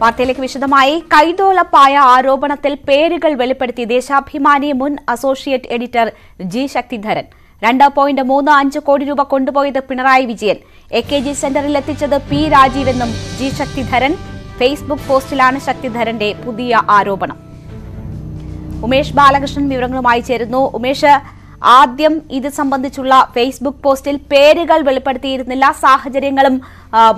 വാർത്തയിലേക്ക് വിശദമായി. കൈതോളപ്പായ ആരോപണത്തിൽ പേരുകൾ വെളിപ്പെടുത്തി ദേശാഭിമാനി മുൻ അസോസിയേറ്റ് എഡിറ്റർ ജി ശക്തിധരൻ. രണ്ട് പോയിന്റ് മൂന്ന് അഞ്ച് കോടി രൂപ കൊണ്ടുപോയത് Pinarayi Vijayan. A K G സെന്ററിൽ എത്തിച്ചത് പി രാജീവെന്നും ജി ശക്തിധരൻ. ഫേസ്ബുക്ക് പോസ്റ്റിലാണ് ശക്തിധരന്റെ പുതിയ ആരോപണം. ഉമേഷ് ബാലകൃഷ്ണൻ വിവരങ്ങളുമായി ചേരുന്നു. ഉമേഷ് ആദ്യം ഇത് സംബന്ധിച്ചുള്ള ഫേസ്ബുക്ക് പോസ്റ്റിൽ പേരുകൾ വെളിപ്പെടുത്തിയിരുന്നില്ല സാഹചര്യങ്ങളും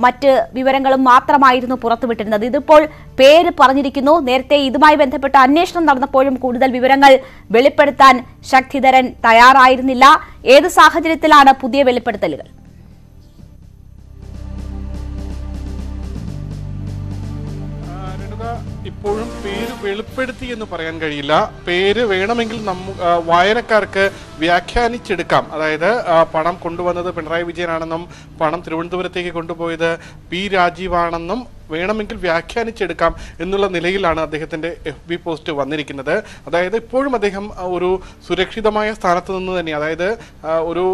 മറ്റ് വിവരങ്ങളും മാത്രമായിരുന്നു പുറത്തുവിട്ടിരുന്നത്. ഇതിപ്പോൾ പേര് പറഞ്ഞിരിക്കുന്നു. നേരത്തെ ഇതുമായി ബന്ധപ്പെട്ട അന്വേഷണം നടന്നപ്പോഴും കൂടുതൽ വിവരങ്ങൾ വെളിപ്പെടുത്താൻ ശക്തിധരൻ തയ്യാറായിരുന്നില്ല. ഏത് സാഹചര്യത്തിലാണ് പുതിയ വെളിപ്പെടുത്തലുകൾ? ഇപ്പോഴും പേര് വെളിപ്പെടുത്തി എന്ന് പറയാൻ കഴിയില്ല. പേര് വേണമെങ്കിൽ നമ്മ വായനക്കാർക്ക് വ്യാഖ്യാനിച്ചെടുക്കാം. അതായത് പണം കൊണ്ടുവന്നത് പിണറായി വിജയനാണെന്നും പണം തിരുവനന്തപുരത്തേക്ക് കൊണ്ടുപോയത് പി രാജീവാണെന്നും വേണമെങ്കിൽ വ്യാഖ്യാനിച്ചെടുക്കാം എന്നുള്ള നിലയിലാണ് അദ്ദേഹത്തിന്റെ എഫ് ബി പോസ്റ്റ് വന്നിരിക്കുന്നത്. അതായത് ഇപ്പോഴും അദ്ദേഹം ഒരു സുരക്ഷിതമായ സ്ഥാനത്ത് നിന്ന് തന്നെ അതായത് ഒരു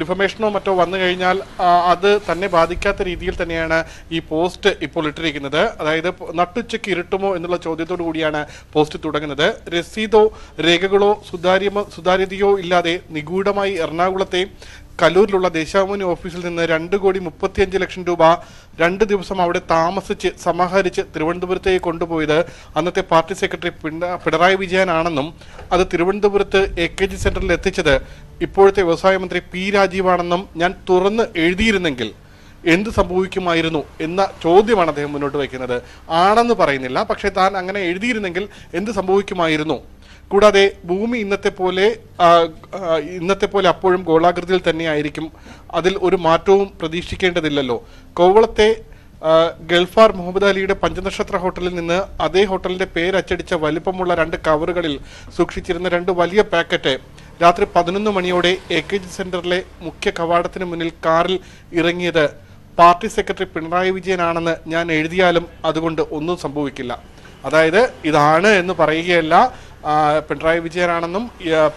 ഡിഫമേഷനോ മറ്റോ വന്നു കഴിഞ്ഞാൽ അത് തന്നെ ബാധിക്കാത്ത രീതിയിൽ തന്നെയാണ് ഈ പോസ്റ്റ് ഇപ്പോൾ ഇട്ടിരിക്കുന്നത്. അതായത് നട്ടുച്ചയ്ക്ക് ഇരുട്ടുമോ എന്നുള്ള ചോദ്യത്തോടു കൂടിയാണ് പോസ്റ്റ് തുടങ്ങുന്നത്. രസീതോ രേഖകളോ സുതാര്യമോ സുതാര്യതയോ ഇല്ലാതെ നിഗൂഢമായി എറണാകുളത്തെ കലൂരിലുള്ള ദേശാഭിമാനി ഓഫീസിൽ നിന്ന് രണ്ട് കോടി മുപ്പത്തിയഞ്ച് ലക്ഷം രൂപ രണ്ട് ദിവസം അവിടെ താമസിച്ച് സമാഹരിച്ച് തിരുവനന്തപുരത്തേക്ക് കൊണ്ടുപോയത് അന്നത്തെ പാർട്ടി സെക്രട്ടറി പിണ- പിണറായി വിജയനാണെന്നും അത് തിരുവനന്തപുരത്ത് എ കെ ജി സെന്ററിൽ എത്തിച്ചത് ഇപ്പോഴത്തെ വ്യവസായ മന്ത്രി പി രാജീവാണെന്നും ഞാൻ തുറന്ന് എഴുതിയിരുന്നെങ്കിൽ എന്ത് സംഭവിക്കുമായിരുന്നു എന്ന ചോദ്യമാണ് അദ്ദേഹം മുന്നോട്ട് വയ്ക്കുന്നത്. ആണെന്ന് പറയുന്നില്ല പക്ഷേ താൻ അങ്ങനെ എഴുതിയിരുന്നെങ്കിൽ എന്ത് സംഭവിക്കുമായിരുന്നു? കൂടാതെ ഭൂമി ഇന്നത്തെ പോലെ ഇന്നത്തെ പോലെ അപ്പോഴും ഗോളാകൃതിയിൽ തന്നെയായിരിക്കും അതിൽ ഒരു മാറ്റവും പ്രതീക്ഷിക്കേണ്ടതില്ലല്ലോ. കോവളത്തെ ഗൾഫാർ മുഹമ്മദ് അലിയുടെ പഞ്ചനക്ഷത്ര ഹോട്ടലിൽ നിന്ന് അതേ ഹോട്ടലിന്റെ പേരച്ചടിച്ച വലിപ്പമുള്ള രണ്ട് കവറുകളിൽ സൂക്ഷിച്ചിരുന്ന രണ്ട് വലിയ പാക്കറ്റ് രാത്രി പതിനൊന്ന് മണിയോടെ എ കെ ജി സെന്ററിലെ മുഖ്യ കവാടത്തിന് മുന്നിൽ കാറിൽ ഇറങ്ങിയത് പാർട്ടി സെക്രട്ടറി പിണറായി വിജയനാണെന്ന് ഞാൻ എഴുതിയാലും അതുകൊണ്ട് ഒന്നും സംഭവിക്കില്ല. അതായത് ഇതാണ് എന്ന് പറയുകയല്ല പിണറായി വിജയനാണെന്നും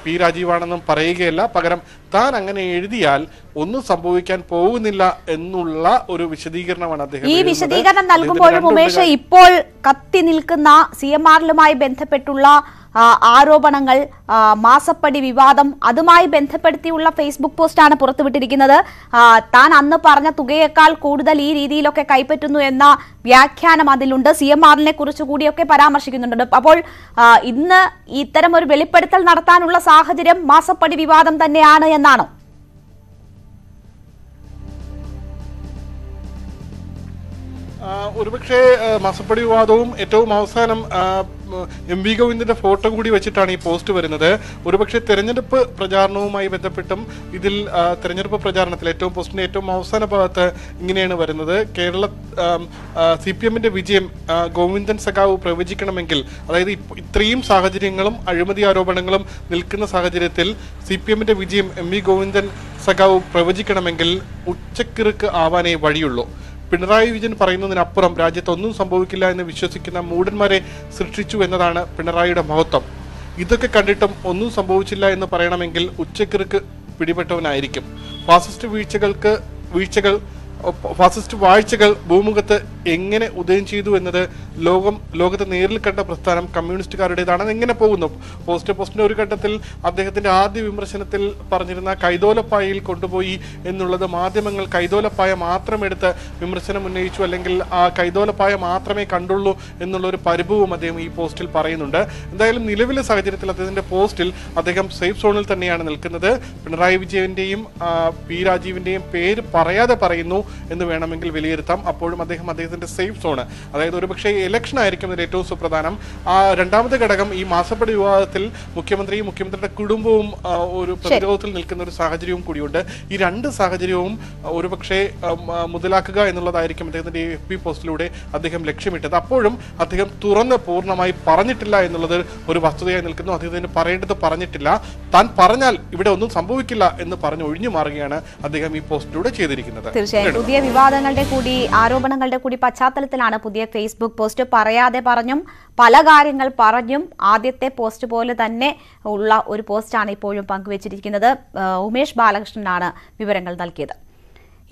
പി രാജീവാണെന്നും പറയുകയല്ല പകരം താൻ അങ്ങനെ എഴുതിയാൽ ഒന്നും സംഭവിക്കാൻ പോകുന്നില്ല എന്നുള്ള ഒരു വിശദീകരണമാണ് അദ്ദേഹം ഈ. വിശദീകരണം നൽകുമ്പോഴും ഉമേഷ് ഇപ്പോൾ കത്തി നിൽക്കുന്ന സി എം ആറിലുമായി ബന്ധപ്പെട്ടുള്ള ആരോപണങ്ങൾ മാസപ്പടി വിവാദം അതുമായി ബന്ധപ്പെടുത്തിയുള്ള ഫേസ്ബുക്ക് പോസ്റ്റാണ് പുറത്തുവിട്ടിരിക്കുന്നത്. താൻ അന്ന് പറഞ്ഞ തുകയേക്കാൾ കൂടുതൽ ഈ രീതിയിലൊക്കെ കൈപ്പറ്റുന്നു എന്ന വ്യാഖ്യാനം അതിലുണ്ട്. സി എം ആറിനെ കുറിച്ച് കൂടിയൊക്കെ പരാമർശിക്കുന്നുണ്ട്. അപ്പോൾ ഇന്ന് ഇത്തരം ഒരു വെളിപ്പെടുത്തൽ നടത്താനുള്ള സാഹചര്യം മാസപ്പടി വിവാദം തന്നെയാണ് എന്നാണോ? ഒരുപക്ഷെ മാസപ്പടി വിവാദവും ഏറ്റവും അവസാനം എം വി ഗോവിന്ദിന്റെ ഫോട്ടോ കൂടി വെച്ചിട്ടാണ് ഈ പോസ്റ്റ് വരുന്നത്. ഒരുപക്ഷെ തെരഞ്ഞെടുപ്പ് പ്രചാരണവുമായി ബന്ധപ്പെട്ടും ഇതിൽ തെരഞ്ഞെടുപ്പ് പ്രചാരണത്തിൽ ഏറ്റവും പോസ്റ്റിന്റെ ഏറ്റവും അവസാന ഭാഗത്ത് ഇങ്ങനെയാണ് വരുന്നത്. കേരള സി പി എമ്മിന്റെ വിജയം ഗോവിന്ദൻ സഖാവ് പ്രവചിക്കണമെങ്കിൽ അതായത് ഇത്രയും സാഹചര്യങ്ങളും അഴിമതി ആരോപണങ്ങളും നിൽക്കുന്ന സാഹചര്യത്തിൽ സി പി എമ്മിന്റെ വിജയം എം വി ഗോവിന്ദൻ സഖാവ് പ്രവചിക്കണമെങ്കിൽ ഉച്ചക്കിറുക്ക് ആവാനേ വഴിയുള്ളൂ. പിണറായി വിജയൻ പറയുന്നതിനപ്പുറം രാജ്യത്ത് ഒന്നും സംഭവിക്കില്ല എന്ന് വിശ്വസിക്കുന്ന മൂടന്മാരെ സൃഷ്ടിച്ചു എന്നതാണ് പിണറായിയുടെ മഹത്വം. ഇതൊക്കെ കണ്ടിട്ടും ഒന്നും സംഭവിച്ചില്ല എന്ന് പറയണമെങ്കിൽ ഉച്ചക്കിറുക്ക് പിടിപെട്ടവനായിരിക്കും. ഫാസിസ്റ്റ് വീഴ്ചകൾക്ക് വീഴ്ചകൾ ഫാസിസ്റ്റ് വാഴ്ചകൾ ഭൂമുഖത്ത് എങ്ങനെ ഉദയം ചെയ്തു എന്നത് ലോകം ലോകത്ത് നേരിൽ കണ്ട പ്രസ്ഥാനം കമ്മ്യൂണിസ്റ്റുകാരുടേതാണ്. എങ്ങനെ പോകുന്നു? പോസ്റ്റ് പോസ്റ്റിന്റെ ഒരു ഘട്ടത്തിൽ അദ്ദേഹത്തിന്റെ ആദ്യ വിമർശനത്തിൽ പറഞ്ഞിരുന്ന കൈതോലപ്പായയിൽ കൊണ്ടുപോയി എന്നുള്ളത് മാധ്യമങ്ങൾ കൈതോലപ്പായ മാത്രം എടുത്ത് വിമർശനം ഉന്നയിച്ചു അല്ലെങ്കിൽ ആ കൈതോലപ്പായ മാത്രമേ കണ്ടുള്ളൂ എന്നുള്ള ഒരു പരിഭവവും അദ്ദേഹം ഈ പോസ്റ്റിൽ പറയുന്നുണ്ട്. എന്തായാലും നിലവിലെ സാഹചര്യത്തിൽ അദ്ദേഹത്തിന്റെ പോസ്റ്റിൽ അദ്ദേഹം സേഫ് സോണിൽ തന്നെയാണ് നിൽക്കുന്നത്. പിണറായി വിജയന്റെയും പി രാജീവിന്റെയും പേര് പറയാതെ പറയുന്നു. എന്ന് വേണമെങ്കിൽ വിലയിരുത്താം. അപ്പോഴും അദ്ദേഹം അദ്ദേഹത്തിന്റെ സേഫ് സോണ് അതായത് ഒരുപക്ഷെ ഇലക്ഷൻ ആയിരിക്കും ഇതിൽ ഏറ്റവും സുപ്രധാനം. ആ രണ്ടാമത്തെ ഘടകം ഈ മാസപ്പടി വിവാദത്തിൽ മുഖ്യമന്ത്രിയും മുഖ്യമന്ത്രിയുടെ കുടുംബവും ഒരു പ്രതിരോധത്തിൽ നിൽക്കുന്ന ഒരു സാഹചര്യവും കൂടിയുണ്ട്. ഈ രണ്ട് സാഹചര്യവും ഒരുപക്ഷെ മുതലാക്കുക എന്നുള്ളതായിരിക്കും അദ്ദേഹത്തിന്റെ ഈ എഫ് പി പോസ്റ്റിലൂടെ അദ്ദേഹം ലക്ഷ്യമിട്ടത്. അപ്പോഴും അദ്ദേഹം തുറന്ന് പൂർണമായി പറഞ്ഞിട്ടില്ല എന്നുള്ളത് ഒരു വസ്തുതയായി നിൽക്കുന്നു. അദ്ദേഹത്തിന് പറയേണ്ടത് പറഞ്ഞിട്ടില്ല. താൻ പറഞ്ഞാൽ ഇവിടെ ഒന്നും സംഭവിക്കില്ല എന്ന് പറഞ്ഞ് ഒഴിഞ്ഞു മാറുകയാണ് അദ്ദേഹം ഈ പോസ്റ്റിലൂടെ ചെയ്തിരിക്കുന്നത്. തീർച്ചയായും. പുതിയ വിവാദങ്ങളുടെ കൂടി ആരോപണങ്ങളുടെ കൂടി പശ്ചാത്തലത്തിലാണ് പുതിയ ഫേസ്ബുക്ക് പോസ്റ്റ് പറയാതെ പറഞ്ഞും പല കാര്യങ്ങൾ പറഞ്ഞും ആദ്യത്തെ പോസ്റ്റ് പോലെ തന്നെ ഉള്ള ഒരു പോസ്റ്റാണ് ഇപ്പോഴും പങ്കുവച്ചിരിക്കുന്നത്. ഉമേഷ് ബാലകൃഷ്ണനാണ് വിവരങ്ങൾ നൽകിയത്.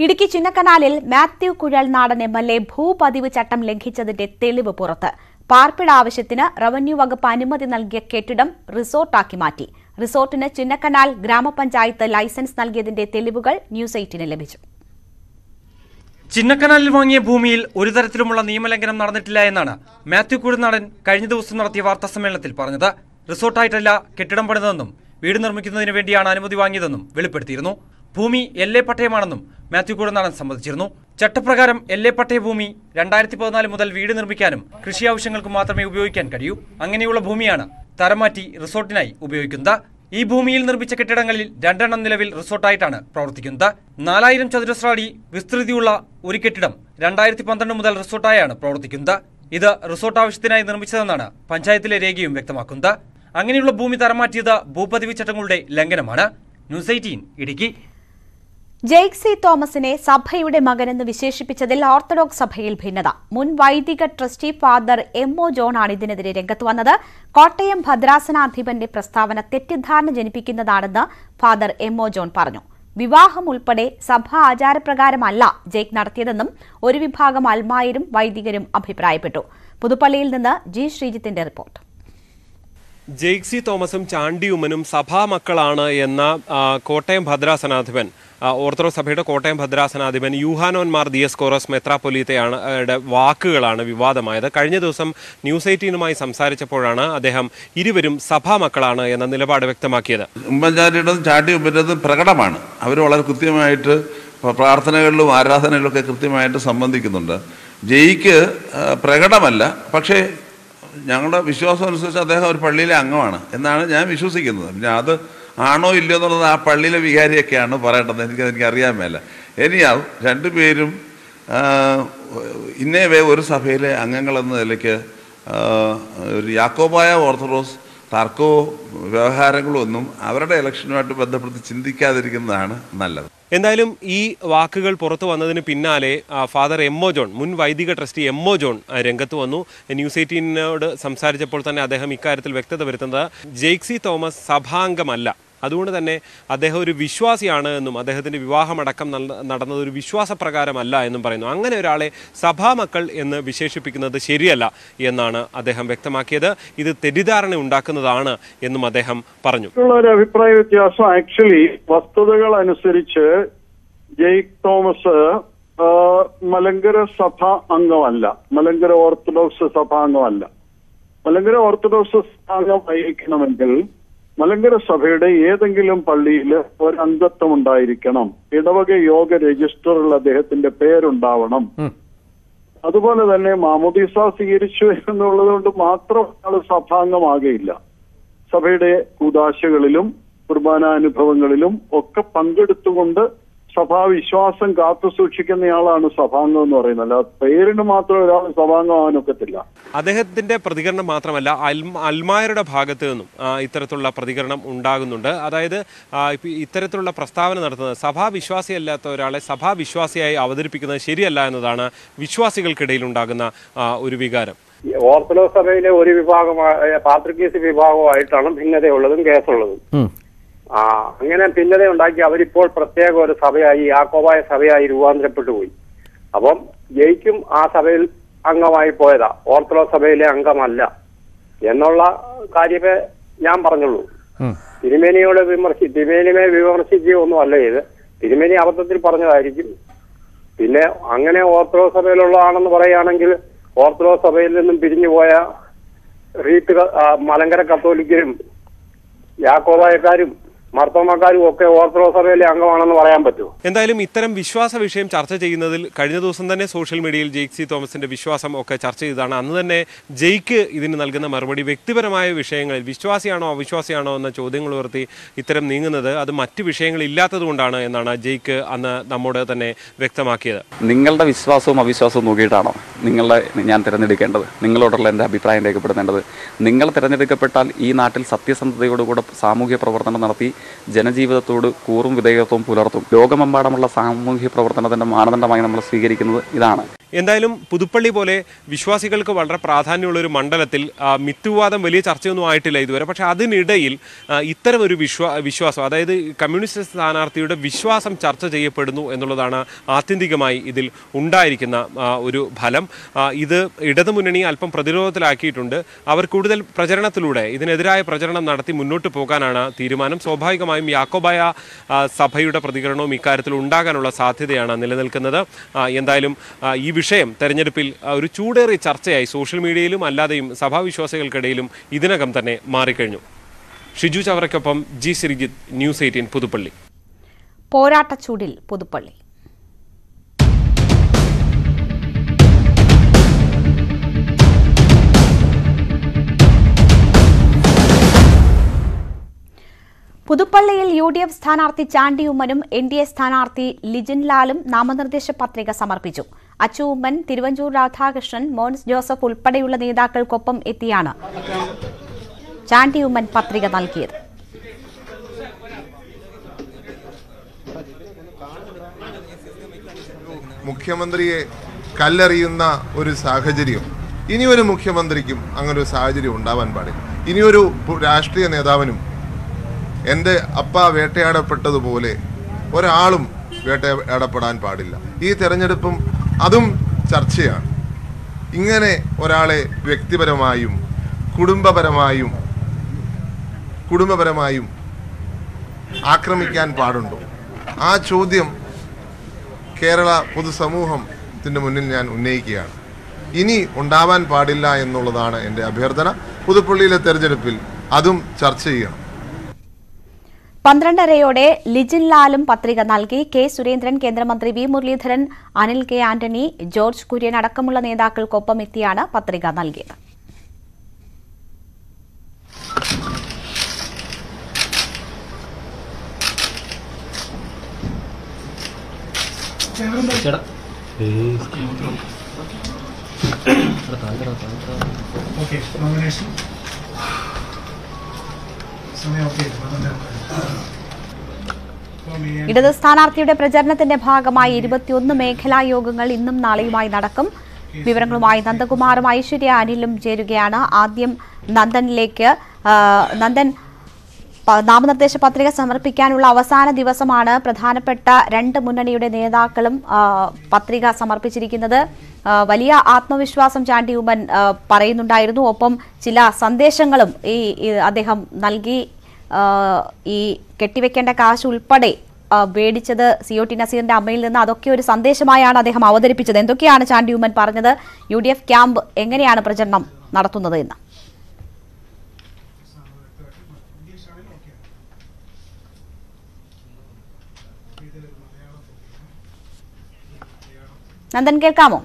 Idukki ചിന്നക്കനാലിൽ Mathew Kuzhalnadan M L A ഭൂപതിവ് ചട്ടം ലംഘിച്ചതിന്റെ തെളിവ് പുറത്ത്. പാർപ്പിട ആവശ്യത്തിന് റവന്യൂ വകുപ്പ് അനുമതി നൽകിയ കെട്ടിടം റിസോർട്ടാക്കി മാറ്റി. റിസോർട്ടിന് ചിന്നക്കനാൽ ഗ്രാമപഞ്ചായത്ത് ലൈസൻസ് നൽകിയതിന്റെ തെളിവുകൾ ന്യൂസ് എയ്റ്റിന് ലഭിച്ചു. ചിന്നക്കനാലിൽ വാങ്ങിയ ഭൂമിയിൽ ഒരു തരത്തിലുമുള്ള നിയമലംഘനം നടന്നിട്ടില്ല എന്നാണ് മാത്യു കുഴുനാടൻ കഴിഞ്ഞ ദിവസം നടത്തിയ വാർത്താ സമ്മേളനത്തിൽ പറഞ്ഞത്. റിസോർട്ടായിട്ടല്ല കെട്ടിടം പണിതെന്നും വീട് നിർമ്മിക്കുന്നതിന് വേണ്ടിയാണ് അനുമതി വാങ്ങിയതെന്നും വെളിപ്പെടുത്തിയിരുന്നു. ഭൂമി എൽ എ പട്ടയമാണെന്നും മാത്യു കുഴുനാടൻ സമ്മതിച്ചിരുന്നു. ചട്ടപ്രകാരം എൽ എ പട്ടയ ഭൂമി രണ്ടായിരത്തി പതിനാല് മുതൽ വീട് നിർമ്മിക്കാനും കൃഷി ആവശ്യങ്ങൾക്കും മാത്രമേ ഉപയോഗിക്കാൻ കഴിയൂ. അങ്ങനെയുള്ള ഭൂമിയാണ് തരം മാറ്റി റിസോർട്ടിനായി ഉപയോഗിക്കുന്നത്. ഈ ഭൂമിയിൽ നിർമ്മിച്ച കെട്ടിടങ്ങളിൽ രണ്ടെണ്ണം നിലവിൽ റിസോർട്ടായിട്ടാണ് പ്രവർത്തിക്കുന്നത്. നാലായിരം ചതുരശ്ര അടി വിസ്തൃതിയുള്ള ഒരു കെട്ടിടം രണ്ടായിരത്തി പന്ത്രണ്ട് മുതൽ റിസോർട്ടായാണ് പ്രവർത്തിക്കുന്നത്. ഇത് റിസോർട്ട് ആവശ്യത്തിനായി നിർമ്മിച്ചതെന്നാണ് പഞ്ചായത്തിലെ രേഖയും വ്യക്തമാക്കുന്നത്. അങ്ങനെയുള്ള ഭൂമി തരം മാറ്റിയത് ഭൂപതിവ് ചട്ടങ്ങളുടെ ലംഘനമാണ്. News eighteen Idukki. Jaick C തോമസിനെ സഭയുടെ മകനെന്ന് വിശേഷിപ്പിച്ചതിൽ ഓർത്തഡോക്സ് സഭയിൽ ഭിന്നത. മുൻ വൈദിക ട്രസ്റ്റി ഫാദർ എം ഒ ആണ് ഇതിനെതിരെ രംഗത്ത് വന്നത്. കോട്ടയം ഭദ്രാസനാധിപന്റെ പ്രസ്താവന തെറ്റിദ്ധാരണ ജനിപ്പിക്കുന്നതാണെന്ന് ഫാദർ എം ഒ ജോൺ പറഞ്ഞു. വിവാഹം ഉൾപ്പെടെ സഭാ ആചാരപ്രകാരമല്ല ജെയ്ക് നടത്തിയതെന്നും ഒരു വിഭാഗം അൽമായരും വൈദികരും അഭിപ്രായപ്പെട്ടു. പുതുപ്പള്ളിയിൽ നിന്ന് ജി ശ്രീജിത്തിന്റെ റിപ്പോർട്ട്. ജെയ്ക്സി തോമസും ചാണ്ടിയുമ്മനും സഭാ സഭാമക്കളാണ് എന്ന കോട്ടയം ഭദ്രാസനാധിപൻ ഓർത്തഡോക്സ് സഭയുടെ കോട്ടയം ഭദ്രാസനാധിപൻ യൂഹാനോൻ മാർ ദിയസ് കോറസ് മെത്രാപൊലീത്തയാണ് വാക്കുകളാണ് വിവാദമായത്. കഴിഞ്ഞ ദിവസം ന്യൂസ് എയ്റ്റീനുമായി സംസാരിച്ചപ്പോഴാണ് അദ്ദേഹം ഇരുവരും സഭാമക്കളാണ് എന്ന നിലപാട് വ്യക്തമാക്കിയത്. ഉമ്മൻചാണ്ടിയുടേതും ചാണ്ടി ഉമ്മന്റെതും പ്രകടമാണ്. അവർ വളരെ കൃത്യമായിട്ട് പ്രാർത്ഥനകളിലും ആരാധനകളിലൊക്കെ കൃത്യമായിട്ട് സംബന്ധിക്കുന്നുണ്ട്. ജയിക്ക് പ്രകടമല്ല പക്ഷേ ഞങ്ങളുടെ വിശ്വാസം അനുസരിച്ച് അദ്ദേഹം ഒരു പള്ളിയിലെ അംഗമാണ് എന്നാണ് ഞാൻ വിശ്വസിക്കുന്നത്. പിന്നെ അത് ആണോ ഇല്ലയോ എന്നുള്ളത് ആ പള്ളിയിലെ വികാരിയൊക്കെയാണ് പറയേണ്ടത്. എനിക്ക് എനിക്ക് അറിയാൻ മേല. ഇനിയാവും രണ്ടുപേരും ഇന്നേവേ ഒരു സഭയിലെ അംഗങ്ങൾ എന്ന നിലയ്ക്ക് ഒരു യാക്കോബായ ഓർത്തഡോക്സ് തർക്കവും വ്യവഹാരങ്ങളും ഒന്നും അവരുടെ ഇലക്ഷനുമായിട്ട് ബന്ധപ്പെടുത്തി ചിന്തിക്കാതിരിക്കുന്നതാണ് നല്ലത്. എന്തായാലും ഈ വാക്കുകൾ പുറത്തു വന്നതിന് പിന്നാലെ ഫാദർ എം ഒ ജോൺ മുൻ വൈദിക ട്രസ്റ്റി എം ഒ ജോൺ രംഗത്ത് വന്നു. ന്യൂസ് എയ്റ്റീനോട് സംസാരിച്ചപ്പോൾ തന്നെ അദ്ദേഹം ഇക്കാര്യത്തിൽ വ്യക്തത വരുത്തുന്നത് ജെയ്ക്സി തോമസ് സഭാംഗമല്ല. അതുകൊണ്ട് തന്നെ അദ്ദേഹം ഒരു വിശ്വാസിയാണ് എന്നും അദ്ദേഹത്തിന്റെ വിവാഹമടക്കം നട- നടന്നത് ഒരു വിശ്വാസപ്രകാരമല്ല എന്നും പറയുന്നു. അങ്ങനെ ഒരാളെ സഭാമക്കൾ എന്ന് വിശേഷിപ്പിക്കുന്നത് ശരിയല്ല എന്നാണ് അദ്ദേഹം വ്യക്തമാക്കിയത്. ഇത് തെറ്റിദ്ധാരണ ഉണ്ടാക്കുന്നതാണ് എന്നും അദ്ദേഹം പറഞ്ഞു. അഭിപ്രായ വ്യത്യാസം ആക്ച്വലി വസ്തുതകൾ അനുസരിച്ച് ജെയ്ക് തോമസ് മലങ്കര സഭ അംഗമല്ല. മലങ്കര ഓർത്തഡോക്സ് സഭ അംഗമല്ല. മലങ്കര ഓർത്തഡോക്സ് അംഗമായിരിക്കണമെങ്കിൽ മലങ്കര സഭയുടെ ഏതെങ്കിലും പള്ളിയിൽ ഒരു അംഗത്വം ഉണ്ടായിരിക്കണം. ഇടവക യോഗ രജിസ്റ്ററിൽ അദ്ദേഹത്തിന്റെ പേരുണ്ടാവണം. അതുപോലെ തന്നെ മാമോദീസ സ്വീകരിച്ചു എന്നുള്ളത് കൊണ്ട് മാത്രം ആൾ സഭാംഗമാകയില്ല. സഭയുടെ കൂതാശകളിലും കുർബാനാനുഭവങ്ങളിലും ഒക്കെ പങ്കെടുത്തുകൊണ്ട് സഭാവിശ്വാസം കാത്തു സൂക്ഷിക്കുന്നയാളാണ് സഭാംഗം എന്ന് പറയുന്നത്. അല്ല പേരിന് മാത്രം ഒരാൾ സഭാംഗമാകാനൊക്കത്തില്ല അദ്ദേഹത്തിന്റെ പ്രതികരണം മാത്രമല്ല അൽ- അൽമായരുടെ ഭാഗത്ത് നിന്നും ഇത്തരത്തിലുള്ള പ്രതികരണം ഉണ്ടാകുന്നുണ്ട്. അതായത് ഇത്തരത്തിലുള്ള പ്രസ്താവന നടത്തുന്നത് സഭാവിശ്വാസിയല്ലാത്ത ഒരാളെ സഭാവിശ്വാസിയായി അവതരിപ്പിക്കുന്നത് ശരിയല്ല എന്നതാണ് വിശ്വാസികൾക്കിടയിൽ ഉണ്ടാകുന്ന ഒരു വികാരം. ഓർത്തഡോക്സ് സഭയിലെ ഒരു വിഭാഗമായ പാത്രികേസ് വിഭാഗമായിട്ടാണ് ഭിന്നതയുള്ളതും കേസുള്ളതും. ആ അങ്ങനെ ഭിന്നത ഉണ്ടാക്കി അവരിപ്പോൾ പ്രത്യേക ഒരു സഭയായി യാക്കോബായ സഭയായി രൂപാന്തരപ്പെട്ടു പോയി. അപ്പം ജയിക്കും ആ സഭയിൽ അംഗമായി പോയതാ. ഓർത്തഡോക്സ് സഭയിലെ അംഗമല്ല എന്നുള്ള കാര്യമേ ഞാൻ പറഞ്ഞുള്ളൂ. തിരുമേനിയോട് വിമർശി തിരുമേനിയെ വിമർശിക്കുകയോ ഒന്നും അല്ല ചെയ്ത്. തിരുമേനി അബദ്ധത്തിൽ പറഞ്ഞതായിരിക്കും. പിന്നെ അങ്ങനെ ഓർത്തഡോക്സ് സഭയിലുള്ളതാണെന്ന് പറയുകയാണെങ്കിൽ ഓർത്തഡോക്സ് സഭയിൽ നിന്നും പിരിഞ്ഞുപോയ റീത്ത് റീറ്റ് മലങ്കര കത്തോലിക്കരും യാക്കോബായക്കാരും മർത്തോമക്കാരും ഒക്കെ ഓർത്തഡോക്സ് സഭയിലെ അംഗമാണെന്ന് പറയാൻ പറ്റുമോ? എന്തായാലും ഇത്തരം വിശ്വാസ വിഷയം ചർച്ച ചെയ്യുന്നതിൽ കഴിഞ്ഞ ദിവസം തന്നെ സോഷ്യൽ മീഡിയയിൽ ജെയ്ക് സി തോമസിന്റെ വിശ്വാസം ഒക്കെ ചർച്ച ചെയ്തതാണ്. അന്ന് തന്നെ ജെയ്ക്ക് ഇതിന് നൽകുന്ന മറുപടി വ്യക്തിപരമായ വിഷയങ്ങളിൽ വിശ്വാസിയാണോ അവിശ്വാസിയാണോ എന്ന ചോദ്യങ്ങൾ ഉയർത്തി ഇത്തരം നീങ്ങുന്നത് അത് മറ്റ് വിഷയങ്ങൾ ഇല്ലാത്തതുകൊണ്ടാണ് എന്നാണ് ജെയ്ക്ക് അന്ന് നമ്മോട് തന്നെ വ്യക്തമാക്കിയത്. നിങ്ങളുടെ വിശ്വാസവും അവിശ്വാസവും നോക്കിയിട്ടാണോ നിങ്ങളുടെ ഞാൻ തിരഞ്ഞെടുക്കേണ്ടത്? നിങ്ങളോടുള്ള എന്റെ അഭിപ്രായം രേഖപ്പെടുത്തേണ്ടത്? നിങ്ങൾ തിരഞ്ഞെടുക്കപ്പെട്ടാൽ ഈ നാട്ടിൽ സത്യസന്ധതയോടുകൂടെ സാമൂഹ്യ പ്രവർത്തനം നടത്തി ജനജീവിതത്തോട് കൂറും വിധേയത്വവും പുലർത്തും. ലോകമെമ്പാടുമുള്ള സാമൂഹ്യ പ്രവർത്തനത്തിന്റെ മാനദണ്ഡമായി നമ്മൾ സ്വീകരിക്കുന്നത് ഇതാണ്. എന്തായാലും പുതുപ്പള്ളി പോലെ വിശ്വാസികൾക്ക് വളരെ പ്രാധാന്യമുള്ളൊരു മണ്ഡലത്തിൽ മിത്തുവാദം വലിയ ചർച്ചയൊന്നും ആയിട്ടില്ല ഇതുവരെ. പക്ഷേ അതിനിടയിൽ ഇത്തരമൊരു വിശ്വാ വിശ്വാസം അതായത് കമ്മ്യൂണിസ്റ്റ് സ്ഥാനാർത്ഥിയുടെ വിശ്വാസം ചർച്ച ചെയ്യപ്പെടുന്നു എന്നുള്ളതാണ് ആത്യന്തികമായി ഇതിൽ ഉണ്ടായിരിക്കുന്ന ഒരു ഫലം. ഇത് ഇടതുമുന്നണി അല്പം പ്രതിരോധത്തിലാക്കിയിട്ടുണ്ട്. അവർ കൂടുതൽ പ്രചരണത്തിലൂടെ ഇതിനെതിരായ പ്രചരണം നടത്തി മുന്നോട്ട് പോകാനാണ് തീരുമാനം. സ്വാഭാവികമായും യാക്കോബായ സഭയുടെ പ്രതികരണവും ഇക്കാര്യത്തിൽ ഉണ്ടാകാനുള്ള സാധ്യതയാണ് നിലനിൽക്കുന്നത്. എന്തായാലും ഈ വിഷയം തെരഞ്ഞെടുപ്പിൽ ഒരു ചൂടേറിയ ചർച്ചയായി സോഷ്യൽ മീഡിയയിലും അല്ലാതെയും സഭാവിശ്വാസികൾക്കിടയിലും ഇതിനകം തന്നെ മാറിക്കഴിഞ്ഞു. Shiju ചവറയ്ക്കൊപ്പം G Sreejith News eighteen Puthuppally. പോരാട്ടച്ചൂടിൽ Puthuppally. പുതുപ്പള്ളിയിൽ യു ഡി എഫ് സ്ഥാനാർത്ഥി ചാണ്ടി ഉമ്മനും എൻ ഡി എ സ്ഥാനാർത്ഥി ലിജിൻ ലാലും നാമനിർദ്ദേശ പത്രിക സമർപ്പിച്ചു. അച്ചു ഉമ്മൻ തിരുവഞ്ചൂർ രാധാകൃഷ്ണൻ മോൻസ് ജോസഫ് ഉൾപ്പെടെയുള്ള നേതാക്കൾക്കൊപ്പം എത്തിയാണ് ചാണ്ടി ഉമ്മൻ പത്രിക നൽകിയത്. മുഖ്യമന്ത്രിയെ കല്ലെറിയുന്ന ഒരു സാഹചര്യം. ഇനിയൊരു മുഖ്യമന്ത്രിക്കും അങ്ങനെ ഒരു സാഹചര്യം ഉണ്ടാവാൻ പാടില്ല. ഇനിയൊരു രാഷ്ട്രീയ നേതാവിനും എന്റെ അപ്പ വേട്ടയാടപ്പെട്ടതുപോലെ ഒരാളും വേട്ടയാടപ്പെടാൻ പാടില്ല. ഈ തെരഞ്ഞെടുപ്പും അതും ചർച്ചയാണ്. ഇങ്ങനെ ഒരാളെ വ്യക്തിപരമായും കുടുംബപരമായും കുടുംബപരമായും ആക്രമിക്കാൻ പാടുണ്ടോ? ആ ചോദ്യം കേരള പൊതുസമൂഹത്തിന്റെ മുന്നിൽ ഞാൻ ഉന്നയിക്കുകയാണ്. ഇനി ഉണ്ടാവാൻ പാടില്ല എന്നുള്ളതാണ് എന്റെ അഭ്യർത്ഥന. പുതുപ്പള്ളിയിലെ തെരഞ്ഞെടുപ്പിൽ അതും ചർച്ച ചെയ്യണം. പന്ത്രണ്ടരയോടെ ലിജിൻ ലാലും പത്രിക നൽകി. കെ സുരേന്ദ്രൻ കേന്ദ്രമന്ത്രി വി മുരളീധരൻ അനിൽ കെ ആന്റണി ജോർജ് കുര്യൻ അടക്കമുള്ള നേതാക്കൾക്കൊപ്പം എത്തിയാണ് പത്രിക നൽകിയത്. ഓക്കെ നോമിനേഷൻ ഇടത് സ്ഥാനാർത്ഥിയുടെ പ്രചരണത്തിന്റെ ഭാഗമായി ഇരുപത്തിയൊന്ന് മേഖലാ യോഗങ്ങൾ ഇന്നും നാളെയുമായി നടക്കും. വിവരങ്ങളുമായി നന്ദകുമാറും ഐശ്വര്യ അനിലും ചേരുകയാണ്. ആദ്യം നന്ദനിലേക്ക് നന്ദൻ നാമനിർദ്ദേശ പത്രിക സമർപ്പിക്കാനുള്ള അവസാന ദിവസമാണ് പ്രധാനപ്പെട്ട രണ്ട് മുന്നണിയുടെ നേതാക്കളും പത്രിക സമർപ്പിച്ചിരിക്കുന്നത്. വലിയ ആത്മവിശ്വാസം ചാണ്ടി ഉമ്മൻ പറയുന്നുണ്ടായിരുന്നു. ഒപ്പം ചില സന്ദേശങ്ങളും ഈ അദ്ദേഹം നൽകി ഈ കെട്ടിവെക്കേണ്ട കാശ് ഉൾപ്പെടെ മേടിച്ചത് സി ഒ ടി നസീറിന്റെ അമ്മയിൽ നിന്ന് അതൊക്കെ ഒരു സന്ദേശമായാണ് അദ്ദേഹം അവതരിപ്പിച്ചത്. എന്തൊക്കെയാണ് ചാണ്ടി ഉമ്മൻ പറഞ്ഞത്? യു ഡി എഫ് ക്യാമ്പ് എങ്ങനെയാണ് പ്രചരണം നടത്തുന്നത് എന്ന്? നന്ദൻ കേൾക്കാമോ?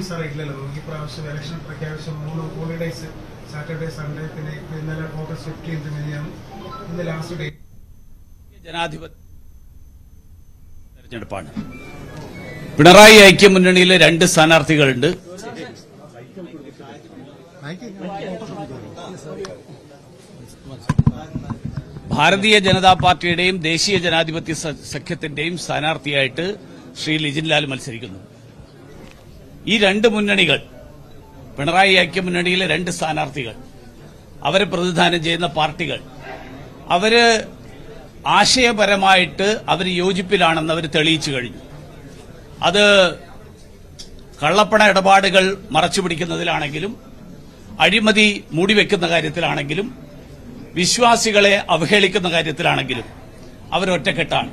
ടൈമിങ്സ് അറിയില്ലല്ലോ നമുക്ക് ഈ പ്രാവശ്യം ഇലക്ഷൻ പ്രഖ്യാപിച്ച മൂന്ന് ഹോളിഡേയ്സ് സാറ്റർഡേ സൺഡേ പിന്നെ ഇന്നലെ ഓഗസ്റ്റ് ഫിഫ്റ്റീൻത് മിനിയാണ് ഇന്ന് ലാസ്റ്റ് ഡേ ജനാധിപത്യ തെരഞ്ഞെടുപ്പാണ്. പിണറായി ഐക്യമുന്നണിയിലെ രണ്ട് സ്ഥാനാർത്ഥികളുണ്ട്. ഭാരതീയ ജനതാ പാർട്ടിയുടെയും ദേശീയ ജനാധിപത്യ സഖ്യത്തിന്റെയും സ്ഥാനാർത്ഥിയായിട്ട് ശ്രീ ലിജിൻലാൽ മത്സരിക്കുന്നു. ഈ രണ്ട് മുന്നണികൾ പിണറായി ഐക്യമുന്നണിയിലെ രണ്ട് സ്ഥാനാർത്ഥികൾ അവരെ പ്രതിദാനം ചെയ്യുന്ന പാർട്ടികൾ അവർ ആശയപരമായിട്ട് അവർ യോജിപ്പിലാണെന്ന് അവർ തെളിയിച്ചു കഴിഞ്ഞു. അത് കള്ളപ്പണ ഇടപാടുകൾ മറച്ചുപിടിക്കുന്നതിലാണെങ്കിലും അഴിമതി മൂടിവെക്കുന്ന കാര്യത്തിലാണെങ്കിലും വിശ്വാസികളെ അവഹേളിക്കുന്ന കാര്യത്തിലാണെങ്കിലും അവരൊറ്റക്കെട്ടാണ്.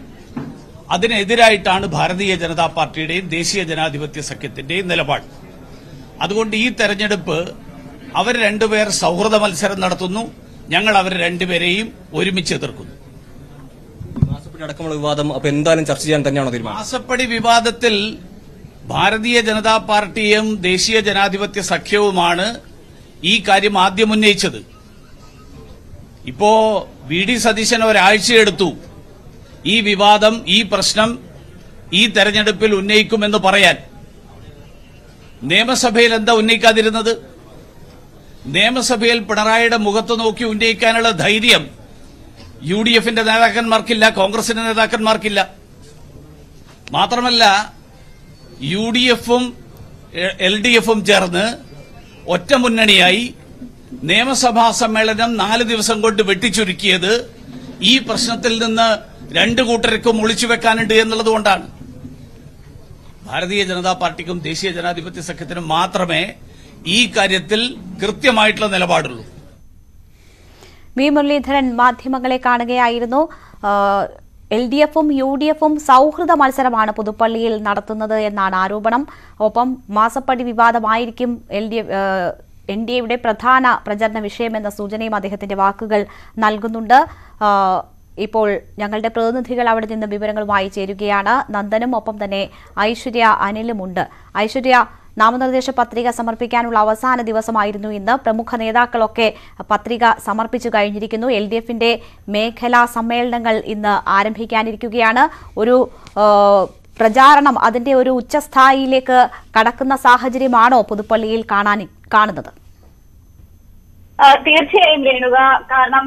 അതിനെതിരായിട്ടാണ് ഭാരതീയ ജനതാ പാർട്ടിയുടെയും ദേശീയ ജനാധിപത്യ സഖ്യത്തിന്റെയും നിലപാട്. അതുകൊണ്ട് ഈ തെരഞ്ഞെടുപ്പ് അവർ രണ്ടുപേർ സൗഹൃദ മത്സരം നടത്തുന്നു. ഞങ്ങൾ അവർ രണ്ടുപേരെയും ഒരുമിച്ച് എതിർക്കുന്നു. അടക്കമുള്ള വിവാദം അപ്പൊ എന്തായാലും ചർച്ച ചെയ്യാൻ തന്നെയാണോ തീരുമാനം? ആസപ്പടി വിവാദത്തിൽ ഭാരതീയ ജനതാ പാർട്ടിയും ദേശീയ ജനാധിപത്യ സഖ്യവുമാണ് ഈ കാര്യം ആദ്യം ഉന്നയിച്ചത്. ഇപ്പോ വി ഡി സതീശൻ ഒരാഴ്ചയെടുത്തു. ഈ വിവാദം ഈ പ്രശ്നം ഈ തെരഞ്ഞെടുപ്പിൽ ഉന്നയിക്കുമെന്ന് പറയാൻ നിയമസഭയിൽ എന്താ ഉന്നയിക്കാതിരുന്നത്? നിയമസഭയിൽ പിണറായിയുടെ മുഖത്ത് നോക്കി ഉന്നയിക്കാനുള്ള ധൈര്യം യു ഡി എഫിന്റെ നേതാക്കന്മാർക്കില്ല കോൺഗ്രസിന്റെ നേതാക്കന്മാർക്കില്ല. മാത്രമല്ല യു ഡി എഫും എൽ ഡി എഫും ചേർന്ന് ഒറ്റ മുന്നണിയായി നിയമസഭാ സമ്മേളനം നാല് ദിവസം കൊണ്ട് വെട്ടിച്ചുരുക്കിയത് ഈ പ്രശ്നത്തിൽ നിന്ന് രണ്ടു കൂട്ടർക്കും ഒളിച്ചു വെക്കാനുണ്ട് എന്നുള്ളതുകൊണ്ടാണ്. ഭാരതീയ ജനതാ പാർട്ടിക്കും ദേശീയ ജനാധിപത്യ സഖ്യത്തിനും മാത്രമേ ഈ കാര്യത്തിൽ കൃത്യമായിട്ടുള്ള നിലപാടുള്ളൂ. വി മുരളീധരൻ മാധ്യമങ്ങളെ കാണുകയായിരുന്നു. എൽ ഡി എഫും യു ഡി എഫും സൗഹൃദ മത്സരമാണ് പുതുപ്പള്ളിയിൽ നടത്തുന്നത് എന്നാണ് ആരോപണം. ഒപ്പം മാസപ്പടി വിവാദമായിരിക്കും L D F N D എയുടെ പ്രധാന പ്രചരണ വിഷയമെന്ന സൂചനയും അദ്ദേഹത്തിന്റെ വാക്കുകൾ നൽകുന്നുണ്ട്. ഇപ്പോൾ ഞങ്ങളുടെ പ്രതിനിധികൾ അവിടെ നിന്ന് വിവരങ്ങളുമായി ചേരുകയാണ്. നന്ദനും ഒപ്പം തന്നെ ഐശ്വര്യ അനിലുമുണ്ട്. ഐശ്വര്യ നാമനിർദ്ദേശ പത്രിക സമർപ്പിക്കാനുള്ള അവസാന ദിവസമായിരുന്നു ഇന്ന്. പ്രമുഖ നേതാക്കളൊക്കെ പത്രിക സമർപ്പിച്ചു കഴിഞ്ഞിരിക്കുന്നു. എൽ ഡി എഫിന്റെ മേഖലാ സമ്മേളനങ്ങൾ ഇന്ന് ആരംഭിക്കാനിരിക്കുകയാണ്. ഒരു പ്രചാരണം അതിന്റെ ഒരു ഉച്ചസ്ഥായിയിലേക്ക് കടക്കുന്ന സാഹചര്യമാണോ പുതുപ്പള്ളിയിൽ കാണാൻ കാണുന്നത്. തീർച്ചയായും രേണുക. കാരണം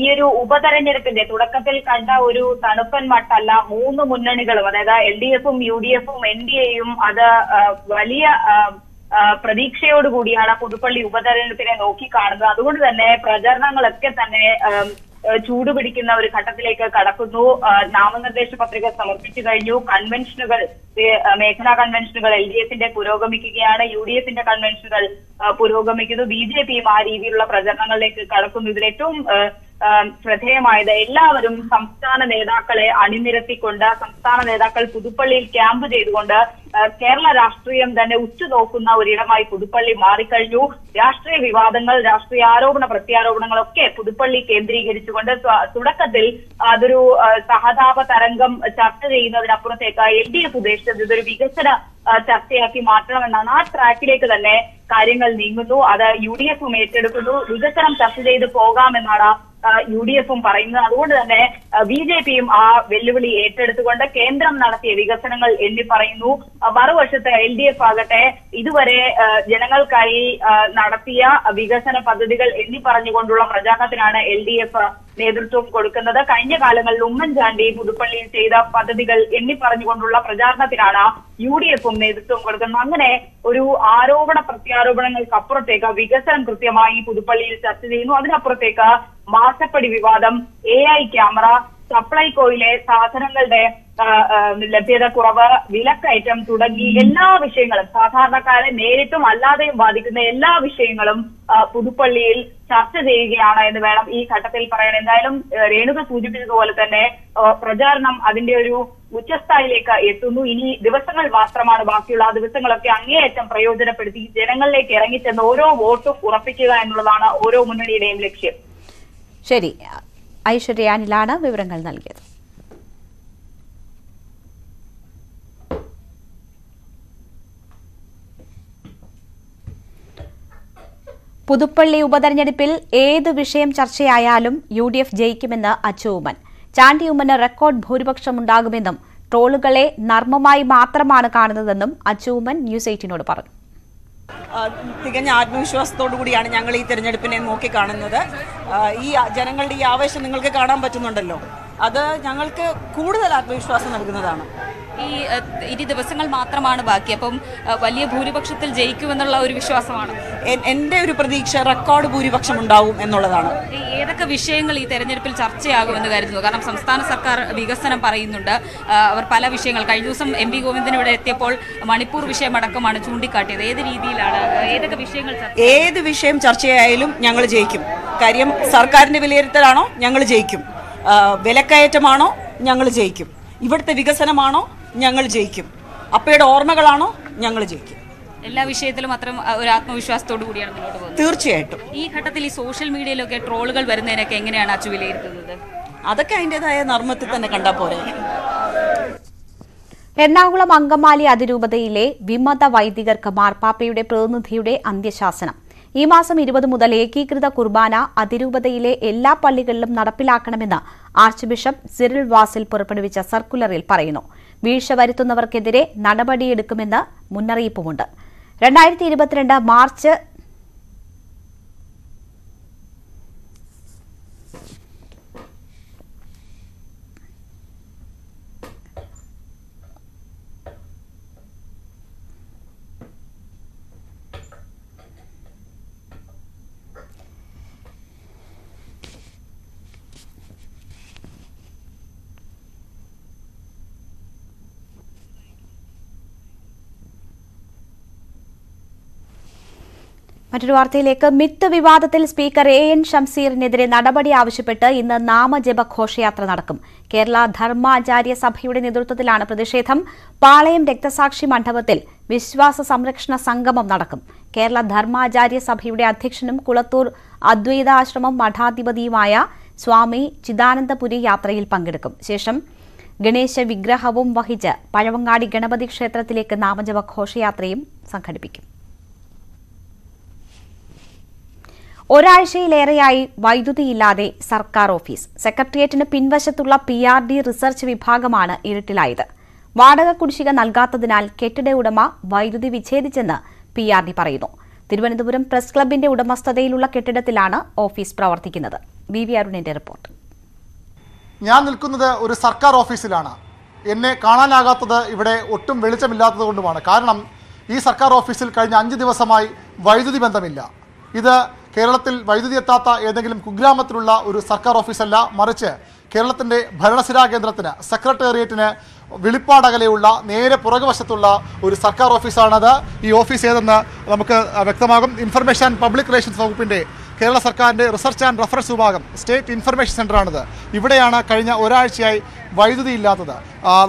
ഈ ഒരു ഉപതെരഞ്ഞെടുപ്പിന്റെ തുടക്കത്തിൽ കണ്ട ഒരു തണുപ്പൻ മട്ടല്ല മൂന്ന് മുന്നണികളും അതായത് എൽ ഡി എഫും യു ഡി എഫും എൻ ഡി എയും അത് വലിയ പ്രതീക്ഷയോടുകൂടിയാണ് പുതുപ്പള്ളി ഉപതെരഞ്ഞെടുപ്പിനെ നോക്കിക്കാണുന്നത് അതുകൊണ്ട് തന്നെ പ്രചരണങ്ങളൊക്കെ തന്നെ ആം, പിടിക്കുന്ന ഒരു ഘട്ടത്തിലേക്ക് കടക്കുന്നു. നാമനിർദ്ദേശ പത്രിക സമർപ്പിച്ചു കഴിഞ്ഞു. കൺവെൻഷനുകൾ മേഖലാ കൺവെൻഷനുകൾ എൽ ഡി എഫിന്റെ പുരോഗമിക്കുകയാണ്. യു ഡി എഫിന്റെ കൺവെൻഷനുകൾ പുരോഗമിക്കുന്നു. ബി ജെ പിയും ആ രീതിയിലുള്ള പ്രചരണങ്ങളിലേക്ക് കടക്കുന്നു. ഇതിൽ ഏറ്റവും ശ്രദ്ധേയമായത്. എല്ലാവരും സംസ്ഥാന നേതാക്കളെ അണിനിരത്തിക്കൊണ്ട് സംസ്ഥാന നേതാക്കൾ പുതുപ്പള്ളിയിൽ ക്യാമ്പ് ചെയ്തുകൊണ്ട് കേരള രാഷ്ട്രീയം തന്നെ ഉറ്റുനോക്കുന്ന ഒരിടമായി പുതുപ്പള്ളി മാറിക്കഴിഞ്ഞു. രാഷ്ട്രീയ വിവാദങ്ങൾ രാഷ്ട്രീയ ആരോപണ പ്രത്യാരോപണങ്ങളൊക്കെ പുതുപ്പള്ളി കേന്ദ്രീകരിച്ചുകൊണ്ട് തുടക്കത്തിൽ അതൊരു സഹതാപ തരംഗം ചർച്ച ചെയ്യുന്നതിനപ്പുറത്തേക്ക് എൽ ഡി എഫ് ഉദ്ദേശിച്ചത് ഇതൊരു വികസന ചർച്ചയാക്കി മാറ്റണമെന്നാണ്. ആ ട്രാക്കിലേക്ക് തന്നെ കാര്യങ്ങൾ നീങ്ങുന്നു. അത് യു ഡി എഫും ഏറ്റെടുക്കുന്നു. വികസനം ചർച്ച ചെയ്ത് പോകാമെന്നാണ് യു ഡി എഫും പറയുന്നത്. അതുകൊണ്ട് തന്നെ ബി ജെ പിയും ആ വെല്ലുവിളി ഏറ്റെടുത്തുകൊണ്ട് കേന്ദ്രം നടത്തിയ വികസനങ്ങൾ എണ്ണി പറയുന്നു. മറുവശത്ത് എൽ ഡി എഫ് ആകട്ടെ ഇതുവരെ ജനങ്ങൾക്കായി നടത്തിയ വികസന പദ്ധതികൾ എണ്ണി പറഞ്ഞുകൊണ്ടുള്ള പ്രചാരണത്തിനാണ് എൽ ഡി എഫ് നേതൃത്വം കൊടുക്കുന്നത്. കഴിഞ്ഞ കാലങ്ങളിൽ ഉമ്മൻചാണ്ടി പുതുപ്പള്ളിയിൽ ചെയ്ത പദ്ധതികൾ എണ്ണി പറഞ്ഞുകൊണ്ടുള്ള പ്രചാരണത്തിനാണ് യു ഡി എഫും നേതൃത്വം കൊടുക്കുന്നത്. അങ്ങനെ ഒരു ആരോപണ പ്രത്യാരോപണങ്ങൾക്ക് അപ്പുറത്തേക്ക് വികസനം കൃത്യമായി പുതുപ്പള്ളിയിൽ ചർച്ച ചെയ്യുന്നു. അതിനപ്പുറത്തേക്ക് മാസപ്പടി വിവാദം എ ഐ ക്യാമറ സപ്ലൈകോയിലെ സാധനങ്ങളുടെ ലഭ്യത കുറവ് വിലക്കയറ്റം തുടങ്ങി എല്ലാ വിഷയങ്ങളും സാധാരണക്കാരെ നേരിട്ടും അല്ലാതെയും ബാധിക്കുന്ന എല്ലാ വിഷയങ്ങളും പുതുപ്പള്ളിയിൽ ചർച്ച ചെയ്യുകയാണ് എന്ന് വേണം ഈ ഘട്ടത്തിൽ പറയാൻ. എന്തായാലും രേണുക സൂചിപ്പിച്ചതുപോലെ തന്നെ പ്രചാരണം അതിന്റെ ഒരു ഉച്ചസ്ഥായിലേക്ക് എത്തുന്നു. ഇനി ദിവസങ്ങൾ മാത്രമാണ് ബാക്കിയുള്ള ആ ദിവസങ്ങളൊക്കെ അങ്ങേയറ്റം പ്രയോജനപ്പെടുത്തി ജനങ്ങളിലേക്ക് ഇറങ്ങിച്ചെന്ന് ഓരോ വോട്ടും ഉറപ്പിക്കുക എന്നുള്ളതാണ് ഓരോ മുന്നണിയുടെയും ലക്ഷ്യം. ശരി. ഐശ്വര്യ അനിലാണ് വിവരങ്ങൾ നൽകിയത്. പുതുപ്പള്ളി ഉപതെരഞ്ഞെടുപ്പിൽ ഏത് വിഷയം ചർച്ചയായാലും യു ഡി എഫ് ജയിക്കുമെന്ന് അച്ചുമ്മൻ ചാണ്ടിയുമ്മന് റെക്കോർഡ് ഭൂരിപക്ഷമുണ്ടാകുമെന്നും ട്രോളുകളെ നർമ്മമായി മാത്രമാണ് കാണുന്നതെന്നും അച്ചുമ്മൻ ന്യൂസ് എയ്റ്റീനോട് പറഞ്ഞു. തികഞ്ഞ ആത്മവിശ്വാസത്തോടു കൂടിയാണ് ഞങ്ങൾ ഈ തിരഞ്ഞെടുപ്പിനെ നോക്കിക്കാണുന്നത്. കാണുന്നത് ഈ ജനങ്ങളുടെ ഈ ആവേശം നിങ്ങൾക്ക് കാണാൻ പറ്റുന്നുണ്ടല്ലോ. അത് ഞങ്ങൾക്ക് കൂടുതൽ ആത്മവിശ്വാസം നൽകുന്നതാണ്. ഈ ഇനി ദിവസങ്ങൾ മാത്രമാണ് ബാക്കി. അപ്പം വലിയ ഭൂരിപക്ഷത്തിൽ ജയിക്കുമെന്നുള്ള ഒരു വിശ്വാസമാണ്. എൻ- എന്റെ ഒരു പ്രതീക്ഷ റെക്കോർഡ് ഭൂരിപക്ഷം ഉണ്ടാവും എന്നുള്ളതാണ്. ഏതൊക്കെ വിഷയങ്ങൾ ഈ തെരഞ്ഞെടുപ്പിൽ ചർച്ചയാകുമെന്ന് കരുതുന്നു? കാരണം സംസ്ഥാന സർക്കാർ വികസനം പറയുന്നുണ്ട്. അവർ പല വിഷയങ്ങൾ. കഴിഞ്ഞ ദിവസം എം വി ഗോവിന്ദൻ ഇവിടെ എത്തിയപ്പോൾ മണിപ്പൂർ വിഷയമടക്കമാണ് ചൂണ്ടിക്കാട്ടിയത്. ഏത് രീതിയിലാണ് ഏതൊക്കെ വിഷയങ്ങൾ ഏത് വിഷയം ചർച്ചയായാലും ഞങ്ങൾ ജയിക്കും. കാര്യം സർക്കാരിന്റെ വിലയിരുത്തലാണോ? ഞങ്ങൾ ജയിക്കും. വിലക്കയറ്റമാണോ? ഞങ്ങൾ ജയിക്കും. ഇവിടുത്തെ വികസനമാണോ? ഞങ്ങൾ ജയിക്കും. അപ്പയുടെ ഓർമ്മകളാണോ? ഞങ്ങൾ ജയിക്കും. എല്ലാ വിഷയത്തിലും അത്രയും ഒരു ആത്മവിശ്വാസത്തോടു കൂടിയാണ് മുന്നോട്ട് പോകുന്നത്. തീർച്ചയായിട്ടും. ഈ ഘട്ടത്തിൽ ഈ സോഷ്യൽ മീഡിയയിലൊക്കെ ട്രോളുകൾ വരുന്നതിനൊക്കെ എങ്ങനെയാണ് അച്ചു വിലയിരുത്തുന്നത്? അതൊക്കെ അതിന്റെതായ നർമ്മത്തിൽ തന്നെ കണ്ടാൽ പോരെ. എറണാകുളം അങ്കമാലി അതിരൂപതയിലെ വിമത വൈദികർക്ക് മാർപ്പാപ്പയുടെ പ്രതിനിധിയുടെ അന്ത്യശാസനം. ഈ മാസം ഇരുപത് മുതൽ ഏകീകൃത കുർബാന അതിരൂപതയിലെ എല്ലാ പള്ളികളിലും നടപ്പിലാക്കണമെന്ന് ആർച്ച് ബിഷപ്പ് സിറിൽ വാസിൽ പുറപ്പെടുവിച്ച സർക്കുലറിൽ പറയുന്നു. വീഴ്ച വരുത്തുന്നവർക്കെതിരെ നടപടിയെടുക്കുമെന്ന് മുന്നറിയിപ്പുമുണ്ട്. രണ്ടായിരത്തി ഇരുപത്തിരണ്ട് മാർച്ച് മറ്റൊരു വാർത്തയിലേക്ക്. മിത്ത് വിവാദത്തിൽ സ്പീക്കർ എ എൻ ഷംസീറിനെതിരെ നടപടി ആവശ്യപ്പെട്ട് ഇന്ന് നാമജപ ഘോഷയാത്ര നടക്കും. കേരള ധർമാചാര്യ സഭയുടെ നേതൃത്വത്തിലാണ് പ്രതിഷേധം. പാളയം രക്തസാക്ഷി മണ്ഡപത്തിൽ വിശ്വാസ സംരക്ഷണ സംഗമം നടക്കും. കേരള ധർമാചാര്യ സഭയുടെ അധ്യക്ഷനും കുളത്തൂർ അദ്വൈതാശ്രമം മഠാധിപതിയുമായ സ്വാമി ചിദാനന്ദപുരി യാത്രയിൽ പങ്കെടുക്കും. ശേഷം ഗണേശ വിഗ്രഹവും വഹിച്ച് പഴവങ്ങാടി ഗണപതി ക്ഷേത്രത്തിലേക്ക് നാമജപ ഘോഷയാത്രയും സംഘടിപ്പിക്കും. ഒരാഴ്ചയിലേറെയായി വൈദ്യുതിയില്ലാതെ സർക്കാർ ഓഫീസ്. സെക്രട്ടേറിയറ്റിന് പിൻവശത്തുള്ള പി ആർ ഡി റിസർച്ച് വിഭാഗമാണ് ഇരുട്ടിലായത്. വാടക കുടിശ്ശിക നൽകാത്തതിനാൽ കെട്ടിട ഉടമ വൈദ്യുതി വിച്ഛേദിച്ചെന്ന് പി ആർ ഡി പറയുന്നു. തിരുവനന്തപുരം പ്രസ് ക്ലബിന്റെ ഉടമസ്ഥതയിലുള്ള കെട്ടിടത്തിലാണ് ഓഫീസ് പ്രവർത്തിക്കുന്നത്. റിപ്പോർട്ട്. ഞാൻ നിൽക്കുന്നത് ഒരു സർക്കാർ ഓഫീസിലാണ്. എന്നെ കാണാനാകാത്തത് ഇവിടെ ഒട്ടും വെളിച്ചമില്ലാത്തത് കൊണ്ടുമാണ്. കാരണം ഈ സർക്കാർ ഓഫീസിൽ കഴിഞ്ഞ അഞ്ച് ദിവസമായി വൈദ്യുതി ബന്ധമില്ല. ഇത് കേരളത്തിൽ വൈദ്യുതി എത്താത്ത ഏതെങ്കിലും കുഗ്രാമത്തിലുള്ള ഒരു സർക്കാർ ഓഫീസല്ല മറിച്ച് കേരളത്തിന്റെ ഭരണസിരാ കേന്ദ്രത്തിന് സെക്രട്ടേറിയറ്റിന് വെളിപ്പാടകലെയുള്ള നേരെ പുറകുവശത്തുള്ള ഒരു സർക്കാർ ഓഫീസാണത്. ഈ ഓഫീസ് ഏതെന്ന് നമുക്ക് വ്യക്തമാകും. ഇൻഫർമേഷൻ ആൻഡ് പബ്ലിക് റിലേഷൻസ് വകുപ്പിന്റെ കേരള സർക്കാരിന്റെ റിസർച്ച് ആൻഡ് റഫറൻസ് വിഭാഗം സ്റ്റേറ്റ് ഇൻഫർമേഷൻ സെന്ററാണിത് ഇവിടെയാണ് കഴിഞ്ഞ ഒരാഴ്ചയായി വൈദ്യുതി ഇല്ലാത്തത്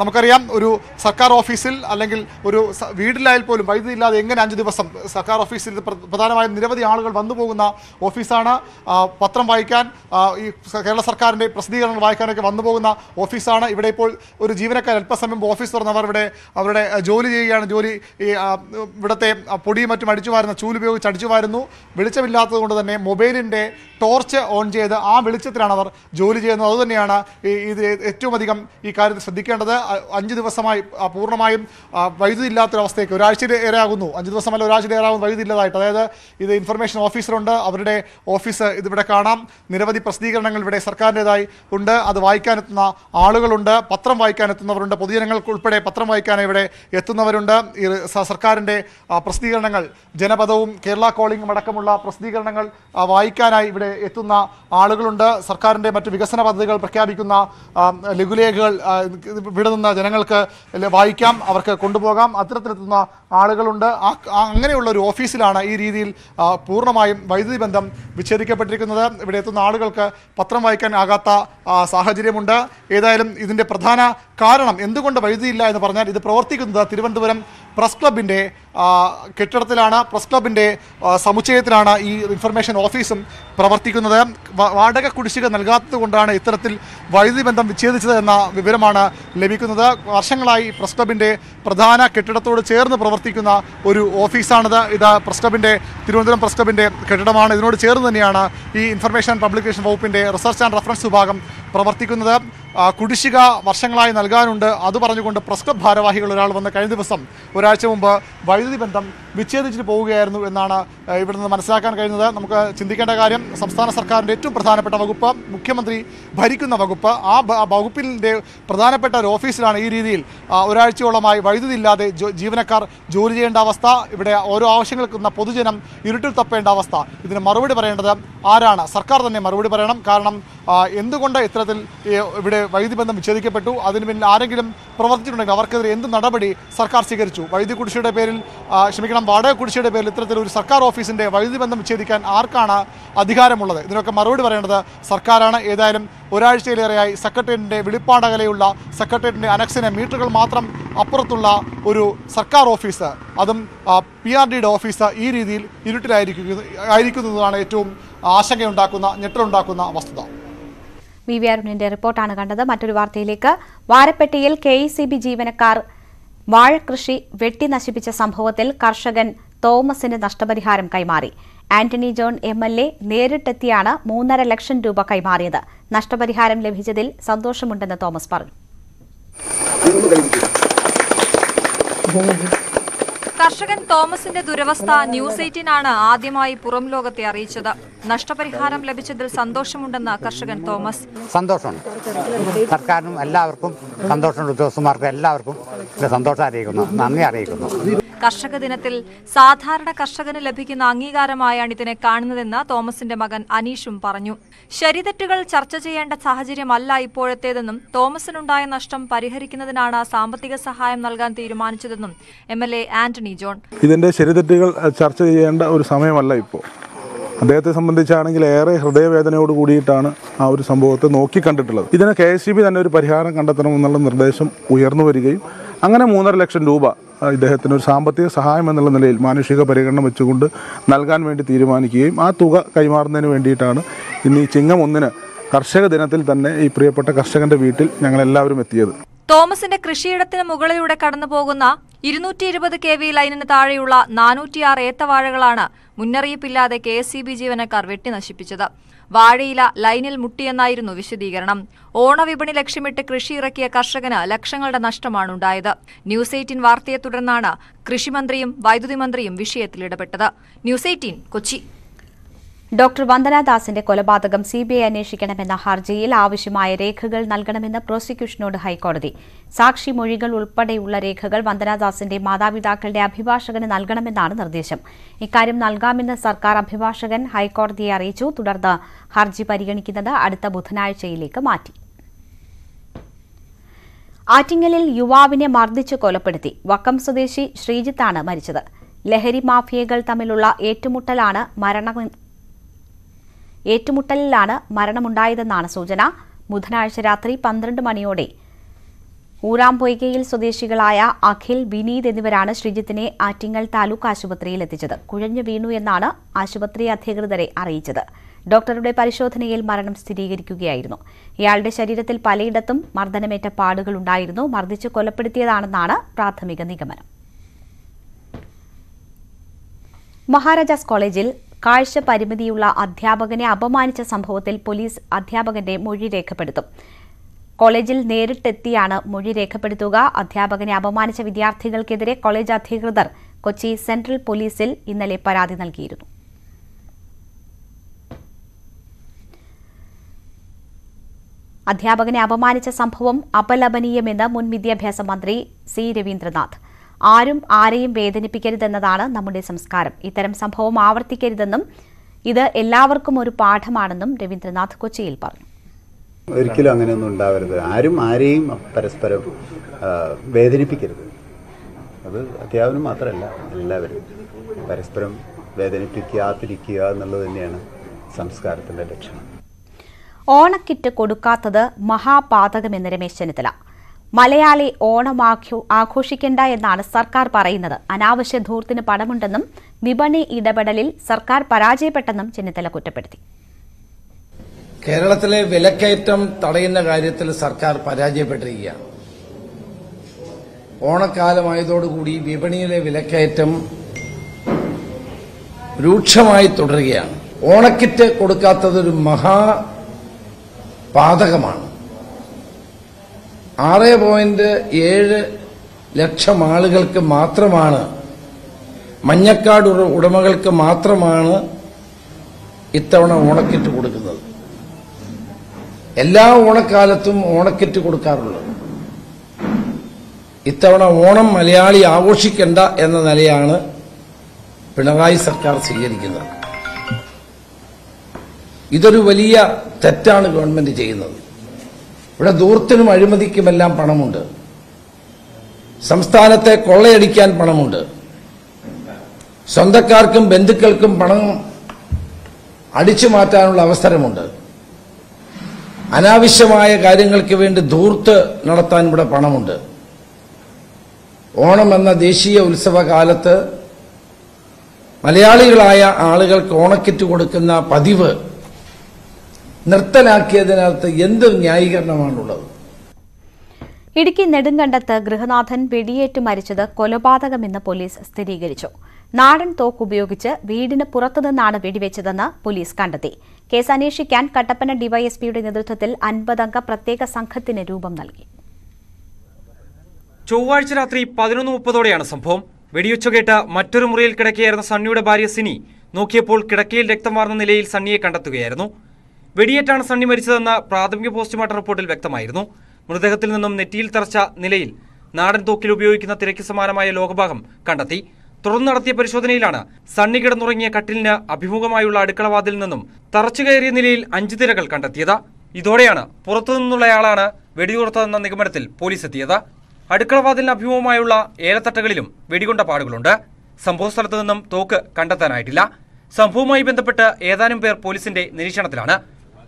നമുക്കറിയാം ഒരു സർക്കാർ ഓഫീസിൽ അല്ലെങ്കിൽ ഒരു വീട്ടിലായാൽ പോലും വൈദ്യുതി ഇല്ലാതെ എങ്ങനെ അഞ്ച് ദിവസം സർക്കാർ ഓഫീസിൽ പ്രധാനമായും നിരവധി ആളുകൾ വന്നു പോകുന്ന ഓഫീസാണ്. പത്രം വായിക്കാൻ ഈ കേരള സർക്കാരിന്റെ പ്രസിദ്ധീകരണങ്ങൾ വായിക്കാനൊക്കെ വന്നു പോകുന്ന ഓഫീസാണ്. ഇവിടെ ഇപ്പോൾ ഒരു ജീവനക്കാർ അല്പസമയം ഓഫീസ് തുറന്നവർ ഇവിടെ അവരുടെ ജോലി ചെയ്യുകയാണ്. ജോലി ഈ ഇവിടുത്തെ പൊടിയും മറ്റും അടിച്ചു വാരുന്ന ചൂൽ ഉപയോഗിച്ച് അടിച്ചു വാരുന്നു വെളിച്ചമില്ലാത്തത് കൊണ്ട് തന്നെ മൊബൈലിന്റെ ടോർച്ച് ഓൺ ചെയ്ത് ആ വെളിച്ചത്തിലാണ് അവർ ജോലി ചെയ്യുന്നത്. അതുതന്നെയാണ് ഈ ഇത് ഏറ്റവും അധികം ഈ കാര്യത്തിൽ ശ്രദ്ധിക്കേണ്ടത് അഞ്ച് ദിവസമായി പൂർണമായും വൈദ്യുതി ഇല്ലാത്തൊരവസ്ഥയ്ക്ക് ഒരാഴ്ചയിലേറെ ആകുന്നു അഞ്ച് ദിവസമല്ല ഒരാഴ്ചയിലേറെ ആകുന്നു വൈദ്യുതി ഇല്ലാതായിട്ട് അതായത് ഇത് ഇൻഫർമേഷൻ ഓഫീസറുണ്ട് അവരുടെ ഓഫീസ് ഇതിവിടെ കാണാം. നിരവധി പ്രസിദ്ധീകരണങ്ങൾ ഇവിടെ സർക്കാരിന്റെതായി ഉണ്ട്. അത് വായിക്കാനെത്തുന്ന ആളുകളുണ്ട് പത്രം വായിക്കാനെത്തുന്നവരുണ്ട് പൊതുജനങ്ങൾക്ക് ഉൾപ്പെടെ പത്രം വായിക്കാൻ ഇവിടെ എത്തുന്നവരുണ്ട്. ഈ സർക്കാരിന്റെ പ്രസിദ്ധീകരണങ്ങൾ ജനപദവും കേരള കോളിംഗും അടക്കമുള്ള പ്രസിദ്ധീകരണങ്ങൾ വായിക്കാനായി ഇവിടെ എത്തുന്ന ആളുകളുണ്ട്. സർക്കാരിന്റെ മറ്റ് വികസന പദ്ധതികൾ പ്രഖ്യാപിക്കുന്ന ആ, ഇത് ഇവിടെ നിന്ന് ജനങ്ങൾക്ക് വായിക്കാം അവർക്ക് കൊണ്ടുപോകാം. അത്തരത്തിലെത്തുന്ന ആളുകളുണ്ട്. ആ അങ്ങനെയുള്ള ഒരു ഓഫീസിലാണ് ഈ രീതിയിൽ പൂർണമായും വൈദ്യുതി ബന്ധം വിച്ഛേദിക്കപ്പെട്ടിരിക്കുന്നത്. ഇവിടെ എത്തുന്ന ആളുകൾക്ക് പത്രം വായിക്കാൻ ആകാത്ത സാഹചര്യമുണ്ട്. ഏതായാലും ഇതിന്റെ പ്രധാന കാരണം എന്തുകൊണ്ട് വൈദ്യുതി ഇല്ല എന്ന് പറഞ്ഞാൽ ഇത് പ്രവർത്തിക്കുന്നത് തിരുവനന്തപുരം പ്രസ് ക്ലബിന്റെ കെട്ടിടത്തിലാണ് പ്രസ് ക്ലബിന്റെ സമുച്ചയത്തിലാണ് ഈ ഇൻഫർമേഷൻ ഓഫീസും പ്രവർത്തിക്കുന്നത്. വാടക കുടിശ്ശിക നൽകാത്തത് കൊണ്ടാണ് ഇത്തരത്തിൽ വൈദ്യുതി ബന്ധം വിച്ഛേദിച്ചത് എന്ന വിവരമാണ് ലഭിക്കുന്നത്. വർഷങ്ങളായി പ്രസ് ക്ലബിന്റെ പ്രധാന കെട്ടിടത്തോട് ചേർന്ന് പ്രവർത്തിക്കുന്ന ഒരു ഓഫീസാണിത്. ഇത് പ്രസ് ക്ലബിന്റെ തിരുവനന്തപുരം പ്രസ് ക്ലബിന്റെ കെട്ടിടമാണ്. ഇതിനോട് ചേർന്ന് തന്നെയാണ് ഈ ഇൻഫർമേഷൻ പബ്ലിക്കേഷൻ വകുപ്പിന്റെ റിസർച്ച് ആൻഡ് റഫറൻസ് വിഭാഗം പ്രവർത്തിക്കുന്നത്. കുടിശ്ശിക വർഷങ്ങളായി നൽകാനുണ്ട്. അത് പറഞ്ഞുകൊണ്ട് പ്രസ് ക്ലബ് ഭാരവാഹികൾ ഒരാൾ വന്ന് കഴിഞ്ഞ ദിവസം ഒരാഴ്ച മുമ്പ് വൈദ്യുതി ബന്ധം വിച്ഛേദിച്ചിട്ട് പോവുകയായിരുന്നു എന്നാണ് ഇവിടെ നിന്ന് മനസ്സിലാക്കാൻ കഴിയുന്നത്. നമുക്ക് ചിന്തിക്കേണ്ട കാര്യം സംസ്ഥാന സർക്കാരിന്റെ ഏറ്റവും പ്രധാനപ്പെട്ട വകുപ്പ് മുഖ്യമന്ത്രി ഭരിക്കുന്ന വകുപ്പ് ആ വകുപ്പിന്റെ പ്രധാനപ്പെട്ട ഒരു ഓഫീസിലാണ് ഈ രീതിയിൽ ഒരാഴ്ചയോളമായി വൈദ്യുതി ഇല്ലാതെ ജീവനക്കാർ ജോലി ചെയ്യേണ്ട അവസ്ഥ ഇവിടെ ഓരോ ആവശ്യങ്ങൾക്കുന്ന പൊതുജനം ഇരുട്ടിൽ തപ്പേണ്ട അവസ്ഥ. ഇതിന് മറുപടി പറയേണ്ടത് ആരാണ്? സർക്കാർ തന്നെ മറുപടി പറയണം. കാരണം എന്തുകൊണ്ട് ഇത്തരത്തിൽ ഇവിടെ വൈദ്യുതി ബന്ധം വിച്ഛേദിക്കപ്പെട്ടു. അതിന് പിന്നിൽ ആരെങ്കിലും പ്രവർത്തിച്ചിട്ടുണ്ടെങ്കിൽ അവർക്കെതിരെ എന്ത് നടപടി സർക്കാർ സ്വീകരിച്ചു? വൈദ്യുതി കുടിശ്ശിയുടെ പേരിൽ ക്ഷമിക്കണം വാടക കുടിശ്ശിയുടെ പേരിൽ ഇത്തരത്തിൽ ഒരു സർക്കാർ ഓഫീസിന്റെ വൈദ്യുതി ബന്ധം വിച്ഛേദിക്കാൻ ആർക്കാണ് അധികാരമുള്ളത്? ഇതിനൊക്കെ മറുപടി പറയേണ്ടത് സർക്കാരാണ്. ഏതായാലും ഒരാഴ്ചയിലേറെയായി സെക്രട്ടേറിയറ്റിന്റെ വെളിപ്പാടകലെയുള്ള സെക്രട്ടേറിയറ്റിന്റെ അനക്സിനെ മീറ്ററുകൾ മാത്രം അപ്പുറത്തുള്ള ഒരു സർക്കാർ ഓഫീസ്. അതും പി ആർ ഡിയുടെ ഓഫീസ് ഈ രീതിയിൽ ഇരുട്ടിലായിരിക്കും ആയിരിക്കുന്നതാണ് ഏറ്റവും ആശങ്കയുണ്ടാക്കുന്ന ഞെട്ടലുണ്ടാക്കുന്ന വസ്തുത. വി വി അരുണിന്റെ റിപ്പോർട്ടാണ് കണ്ടത്. മറ്റൊരു വാർത്തയിലേക്ക്. വാരപ്പെട്ടിയിൽ കെ ജീവനക്കാർ വാഴകൃഷി വെട്ടി നശിപ്പിച്ച സംഭവത്തിൽ കർഷകൻ തോമസിന് നഷ്ടപരിഹാരം കൈമാറി. Antony John M L A നേരിട്ടെത്തിയാണ് മൂന്നര ലക്ഷം രൂപ കൈമാറിയത്. നഷ്ടപരിഹാരം ലഭിച്ചതിൽ സന്തോഷമുണ്ടെന്ന് തോമസ് പറഞ്ഞു. കർഷകൻ തോമസിന്റെ ദുരവസ്ഥ ന്യൂസ് എയ്റ്റീനാണ് ആദ്യമായി പുറം ലോകത്തെ അറിയിച്ചത്. നഷ്ടപരിഹാരം ലഭിച്ചതിൽ സന്തോഷമുണ്ടെന്ന് കർഷകൻ തോമസ്. സന്തോഷമുണ്ട്. സർക്കാരിനും എല്ലാവർക്കും സന്തോഷമുണ്ട്. ഉദ്യോഗസ്ഥന്മാർക്കും എല്ലാവർക്കും സന്തോഷം അറിയിക്കുന്നു. നന്ദി അറിയിക്കുന്നു. കർഷക ദിനത്തിൽ സാധാരണ കർഷകന് ലഭിക്കുന്ന അംഗീകാരമായാണ് ഇതിനെ കാണുന്നതെന്ന് തോമസിന്റെ മകൻ അനീഷും പറഞ്ഞു. ശരിതെറ്റുകൾ ചർച്ച ചെയ്യേണ്ട സാഹചര്യമല്ല ഇപ്പോഴത്തേതെന്നും തോമസിനുണ്ടായ നഷ്ടം പരിഹരിക്കുന്നതിനാണ് സാമ്പത്തിക സഹായം നൽകാൻ തീരുമാനിച്ചതെന്നും M L A Antony John. ഇതിന്റെ ശരിതെറ്റുകൾ ചർച്ച ചെയ്യേണ്ട ഒരു സമയമല്ല ഇപ്പോൾ അദ്ദേഹത്തെ സംബന്ധിച്ചാണെങ്കിൽ ഏറെ ഹൃദയവേദനയോട് കൂടിയിട്ടാണ് ആ ഒരു സംഭവത്തെ നോക്കിക്കണ്ടിട്ടുള്ളത് ഇതിന് കെ എസ് തന്നെ ഒരു പരിഹാരം കണ്ടെത്തണമെന്നുള്ള നിർദ്ദേശം ഉയർന്നു വരികയും അങ്ങനെ മൂന്നര ലക്ഷം രൂപ ഇദ്ദേഹത്തിന് ഒരു സാമ്പത്തിക സഹായം എന്നുള്ള നിലയിൽ മാനുഷിക പരിഗണന വെച്ചുകൊണ്ട് നൽകാൻ വേണ്ടി തീരുമാനിക്കുകയും ആ തുക കൈമാറുന്നതിന് വേണ്ടിയിട്ടാണ് ഇന്ന് ഈ ചിങ്ങം ഒന്നിന് കർഷക ദിനത്തിൽ തന്നെ ഈ പ്രിയപ്പെട്ട കർഷകന്റെ വീട്ടിൽ ഞങ്ങൾ എല്ലാവരും എത്തിയത്. തോമസിന്റെ കൃഷിയിടത്തിന് മുകളിലൂടെ കടന്നു പോകുന്ന ഇരുന്നൂറ്റി ഇരുപത് കെ വി ലൈനിന് താഴെയുള്ള നാനൂറ്റിയാറ് ഏത്തവാഴകളാണ് മുന്നറിയിപ്പില്ലാതെ കെ എസ് സി ബി ജീവനക്കാർ വെട്ടിനശിപ്പിച്ചത്. വാഴയില ലൈനിൽ മുട്ടിയെന്നായിരുന്നു വിശദീകരണം. ഓണവിപണി ലക്ഷ്യമിട്ട് കൃഷി ഇറക്കിയ കർഷകന് ലക്ഷങ്ങളുടെ നഷ്ടമാണ് ഉണ്ടായത് ന്യൂസ് എയ്റ്റീൻ വാർത്തയെ തുടർന്നാണ് കൃഷിമന്ത്രിയും വൈദ്യുതി മന്ത്രിയും വിഷയത്തിൽ ഇടപെട്ടത്. News eighteen Kochi. ഡോക്ടർ വന്ദനാദാസിന്റെ കൊലപാതകം സിബിഐ അന്വേഷിക്കണമെന്ന ഹർജിയിൽ ആവശ്യമായ രേഖകൾ നൽകണമെന്ന് പ്രോസിക്യൂഷനോട് ഹൈക്കോടതി. സാക്ഷി മൊഴികൾ ഉൾപ്പെടെയുള്ള രേഖകൾ വന്ദനാദാസിന്റെ മാതാപിതാക്കളുടെ അഭിഭാഷകന് നൽകണമെന്നാണ് നിർദ്ദേശം. ഇക്കാര്യം നൽകാമെന്ന് സർക്കാർ അഭിഭാഷകൻ ഹൈക്കോടതിയെ അറിയിച്ചു. തുടർന്ന് ഹർജി പരിഗണിക്കുന്നത് അടുത്ത ബുധനാഴ്ചയിലേക്ക് മാറ്റി. ആറ്റിങ്ങലിൽ യുവാവിനെ മർദ്ദിച്ച് കൊലപ്പെടുത്തി. വക്കം സ്വദേശി ശ്രീജിത്താണ് മരിച്ചത്. ലഹരി മാഫിയകൾ തമ്മിലുള്ള ഏറ്റുമുട്ടലാണ് മരണ ഏറ്റുമുട്ടലിലാണ് മരണമുണ്ടായതെന്നാണ് സൂചന. ബുധനാഴ്ച രാത്രി പന്ത്രണ്ട് മണിയോടെ ഊരാംപൊയ്കയിൽ സ്വദേശികളായ അഖിൽ വിനീത് എന്നിവരാണ് ശ്രീജിത്തിനെ ആറ്റിങ്ങൽ താലൂക്ക് ആശുപത്രിയിൽ എത്തിച്ചത്. കുഴഞ്ഞു വീണു എന്നാണ് ആശുപത്രി അധികൃതരെ അറിയിച്ചത്. ഡോക്ടറുടെ പരിശോധനയിൽ മരണം സ്ഥിരീകരിക്കുകയായിരുന്നു. ഇയാളുടെ ശരീരത്തിൽ പലയിടത്തും മർദ്ദനമേറ്റ പാടുകളുണ്ടായിരുന്നു മർദ്ദിച്ച് കൊലപ്പെടുത്തിയതാണെന്നാണ് പ്രാഥമിക നിഗമനം. മഹാരാജാസ് കോളേജിൽ കാഴ്ച പരിമിതിയുള്ള അധ്യാപകനെ അപമാനിച്ച സംഭവത്തിൽ പോലീസ് അധ്യാപകന്റെ മൊഴി രേഖപ്പെടുത്തും. കോളേജിൽ നേരിട്ടെത്തിയാണ് മൊഴി രേഖപ്പെടുത്തുക. അധ്യാപകനെ അപമാനിച്ച വിദ്യാർത്ഥികൾക്കെതിരെ കോളേജ് അധികൃതർ കൊച്ചി സെൻട്രൽ പോലീസിൽ ഇന്നലെ പരാതി നൽകിയിരുന്നു. അധ്യാപകനെ അപമാനിച്ച സംഭവം അപലപനീയമെന്ന് മുൻ വിദ്യാഭ്യാസ മന്ത്രി സി രവീന്ദ്രനാഥ്. ആരും ആരെയും വേദനിപ്പിക്കരുതെന്നതാണ് നമ്മുടെ സംസ്കാരം. ഇത്തരം സംഭവം ആവർത്തിക്കരുതെന്നും ഇത് എല്ലാവർക്കും ഒരു പാഠമാണെന്നും രവീന്ദ്രനാഥ് കൊച്ചിയിൽ പറഞ്ഞു. ഒരിക്കലും അങ്ങനെയൊന്നും ഉണ്ടാവരുത്. ആരും ആരെയും പരസ്പരം വേദനിപ്പിക്കരുത്. അത് അധ്യാപനം മാത്രമല്ല എല്ലാവരും പരസ്പരം വേദനിപ്പിക്കാതിരിക്കുക എന്നുള്ളത് തന്നെയാണ് സംസ്കാരത്തിന്റെ ലക്ഷണം. ഓണക്കിറ്റ് കൊടുക്കാത്തത് മഹാപാതകമെന്ന് രമേശ് ചെന്നിത്തല. മലയാളി ഓണം ആഘോ- ആഘോഷിക്കേണ്ട എന്നാണ് സർക്കാർ പറയുന്നത്. അനാവശ്യ ധൂർത്തിന് പണമുണ്ടെന്നും വിപണി ഇടപെടലിൽ സർക്കാർ പരാജയപ്പെട്ടെന്നും ചെന്നിത്തല കുറ്റപ്പെടുത്തി. കേരളത്തിലെ വിലക്കയറ്റം തടയുന്ന കാര്യത്തിൽ സർക്കാർ പരാജയപ്പെട്ടിരിക്കുകയാണ്. ഓണക്കാലമായതോടുകൂടി വിപണിയിലെ വിലക്കയറ്റം രൂക്ഷമായി തുടരുകയാണ്. ഓണക്കിറ്റ് കൊടുക്കാത്തതൊരു മഹാ പാതകമാണ് ആറ് പോയിന്റ് ഏഴ് ലക്ഷം ആളുകൾക്ക് മാത്രമാണ്. മഞ്ഞക്കാട് ഉടമകൾക്ക് മാത്രമാണ് ഇത്തവണ ഓണക്കിറ്റ് കൊടുക്കുന്നത്. എല്ലാ ഓണക്കാലത്തും ഓണക്കിറ്റ് കൊടുക്കാറുള്ളത്. ഇത്തവണ ഓണം മലയാളി ആഘോഷിക്കേണ്ട എന്ന നിലയാണ് പിണറായി സർക്കാർ സ്വീകരിക്കുന്നത്. ഇതൊരു വലിയ തെറ്റാണ് ഗവൺമെന്റ് ചെയ്യുന്നത്. ഇവിടെ ദൂർത്തിനും അഴിമതിക്കുമെല്ലാം പണമുണ്ട്. സംസ്ഥാനത്തെ കൊള്ളയടിക്കാൻ പണമുണ്ട്. സ്വന്തക്കാർക്കും ബന്ധുക്കൾക്കും പണം അടിച്ചു മാറ്റാനുള്ള അവസരമുണ്ട്. അനാവശ്യമായ കാര്യങ്ങൾക്ക് വേണ്ടി ധൂർത്ത് നടത്താൻ ഇവിടെ പണമുണ്ട്. ഓണം എന്ന ദേശീയ ഉത്സവകാലത്ത് മലയാളികളായ ആളുകൾക്ക് ഓണക്കിറ്റ് കൊടുക്കുന്ന പതിവ് നിർത്തലാക്കിയതിനകത്ത് എന്ത് ന്യായീകരണമാണുള്ളത്? ഇടുക്കി നെടുങ്കണ്ടത്ത് ഗൃഹനാഥൻ വെടിയേറ്റ് മരിച്ചത് കൊലപാതകമെന്ന് പോലീസ് സ്ഥിരീകരിച്ചു. നാടൻ തോക്ക് ഉപയോഗിച്ച് വീടിന് പുറത്തുനിന്നാണ് വെടിവെച്ചതെന്ന് പോലീസ് കണ്ടെത്തി. കേസ് അന്വേഷിക്കാൻ കട്ടപ്പന ഡിവൈഎസ്പിയുടെ നേതൃത്വത്തിൽ അൻപതംഗ പ്രത്യേക സംഘത്തിന് രൂപം നൽകി. ചൊവ്വാഴ്ച രാത്രി പതിനൊന്ന് മുപ്പതോടെയാണ് സംഭവം. വെടിയൊച്ച കേട്ട മറ്റൊരു മുറിയിൽ കിടക്കുകയായിരുന്ന സണ്ണിയുടെ ഭാര്യ സിനി നോക്കിയപ്പോൾ കിടക്കയിൽ രക്തം വാർന്ന നിലയിൽ സണ്ണിയെ കണ്ടെത്തുകയായിരുന്നു. വെടിയേറ്റാണ് സണ്ണി മരിച്ചതെന്ന പ്രാഥമിക പോസ്റ്റ്മോർട്ടം റിപ്പോർട്ടിൽ വ്യക്തമായിരുന്നു. മൃതദേഹത്തിൽ നിന്നും നെറ്റിയിൽ തറച്ച നിലയിൽ നാടൻ തോക്കിൽ ഉപയോഗിക്കുന്ന തിരക്ക് സമാനമായ ലോകഭാഗം കണ്ടെത്തി. തുടർന്ന് നടത്തിയ പരിശോധനയിലാണ് സണ്ണി കിടന്നുറങ്ങിയ കട്ടിലിന് അഭിമുഖമായുള്ള അടുക്കളവാതിൽ നിന്നും തറച്ചു കയറിയ നിലയിൽ അഞ്ച് തിരകൾ കണ്ടെത്തിയത്. ഇതോടെയാണ് പുറത്തുനിന്നുള്ളയാളാണ് വെടിയുറത്തതെന്ന നിഗമനത്തിൽ പോലീസ് എത്തിയത്. അടുക്കളവാതിലിന് അഭിമുഖമായുള്ള ഏലത്തട്ടകളിലും വെടികൊണ്ട പാടുകളുണ്ട്. സംഭവസ്ഥലത്തു നിന്നും തോക്ക് കണ്ടെത്താനായിട്ടില്ല. സംഭവവുമായി ബന്ധപ്പെട്ട് ഏതാനും പേർ പോലീസിന്റെ നിരീക്ഷണത്തിലാണ്.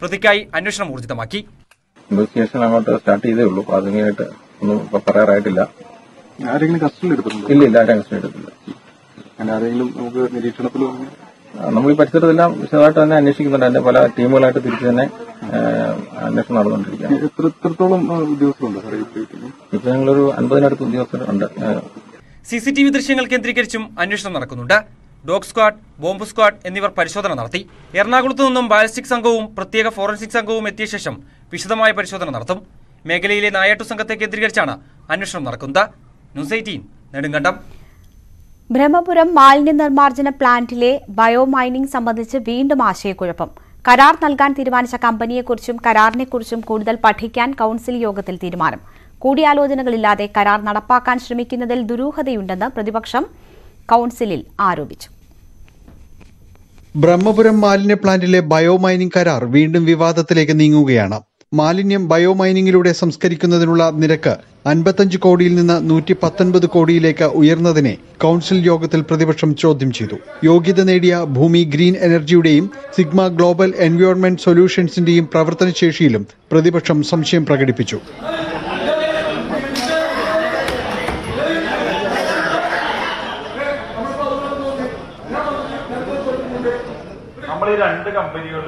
പ്രതിക്കായി അന്വേഷണം ഊർജിതമാക്കി. ഇൻവെസ്റ്റിഗേഷൻ അങ്ങോട്ട് സ്റ്റാർട്ട് ചെയ്തേ ഉള്ളൂ. പ്രാഥമികമായിട്ട് ഒന്നും ഇപ്പൊ പറയാറായിട്ടില്ല. ആരെങ്കിലും കസ്റ്റഡിയിൽ എടുത്തിട്ടുണ്ടോ? ഇല്ല ഇല്ല ആരെയും കസ്റ്റഡി എടുത്തില്ല അങ്ങനെ ആരെങ്കിലും നമുക്ക് നിരീക്ഷണത്തിൽ നമ്മൾ ഈ പരിസരത്തെല്ലാം വിശദമായിട്ട് തന്നെ അന്വേഷിക്കുന്നുണ്ട്. അതിന്റെ പല ടീമുകളായിട്ട് തിരിച്ചു തന്നെ അന്വേഷണം നടന്നുകൊണ്ടിരിക്കുകയാണ്. എത്ര എത്രത്തോളം ഉദ്യോഗസ്ഥരുണ്ട്? ഇപ്പൊ ഞങ്ങളൊരു അൻപതിനടുത്ത് ഉദ്യോഗസ്ഥരുണ്ട്. CCTV C C T V ദൃശ്യങ്ങൾ കേന്ദ്രീകരിച്ചും അന്വേഷണം നടക്കുന്നുണ്ട്. ഡോഗ് സ്ക്വാഡ് ബോംബ് സ്ക്വാഡ് എന്നിവർ പരിശോധന നടത്തി. എറണാകുളത്തു നിന്നും ബാലിസ്റ്റിക് സംഘവും പ്രത്യേക ഫോറൻസിക് സംഘവും എത്തിയ ശേഷം വിശദമായ പരിശോധന നടത്തും. മേഖലയിലെ നായാട്ടു സംഘത്തെ കേന്ദ്രീകരിച്ചാണ് അന്വേഷണം നടക്കുന്നത്. News eighteen Nedumkandam. ബ്രഹ്മപുരം മാലിന്യ നിർമ്മാർജന പ്ലാന്റിലെ ബയോ ബയോമൈനിംഗ് സംബന്ധിച്ച് വീണ്ടും ആശയക്കുഴപ്പം. കരാർ നൽകാൻ തീരുമാനിച്ച കമ്പനിയെക്കുറിച്ചും കരാറിനെക്കുറിച്ചും കൂടുതൽ പഠിക്കാൻ കൌൺസിൽ യോഗത്തിൽ തീരുമാനം. കൂടിയാലോചനകളില്ലാതെ കരാർ നടപ്പാക്കാൻ ശ്രമിക്കുന്നതിൽ ദുരൂഹതയുണ്ടെന്ന് പ്രതിപക്ഷം കൌൺസിലിൽ ആരോപിച്ചു. ബ്രഹ്മപുരം മാലിന്യ പ്ലാന്റിലെ ബയോ മൈനിങ് കരാർ വീണ്ടും വിവാദത്തിലേക്ക് നീങ്ങുകയാണ്. മാലിന്യം ബയോ മൈനിങ്ങിലൂടെ സംസ്കരിക്കുന്നതിനുള്ള നിരക്ക് അൻപത്തഞ്ച് കോടിയിൽ നിന്ന് നൂറ്റി പത്തൊൻപത് കോടിയിലേക്ക് ഉയർന്നതിനെ കൗൺസിൽ യോഗത്തിൽ പ്രതിപക്ഷം ചോദ്യം ചെയ്തു. യോഗ്യത നേടിയ ഭൂമി ഗ്രീൻ എനർജിയുടെയും സിഗ്മ ഗ്ലോബൽ എൻവയോൺമെന്റ് സൊല്യൂഷൻസിന്റെയും പ്രവർത്തനശേഷിയിലും പ്രതിപക്ഷം സംശയം പ്രകടിപ്പിച്ചു നമ്മൾ ഈ രണ്ട് കമ്പനികൾ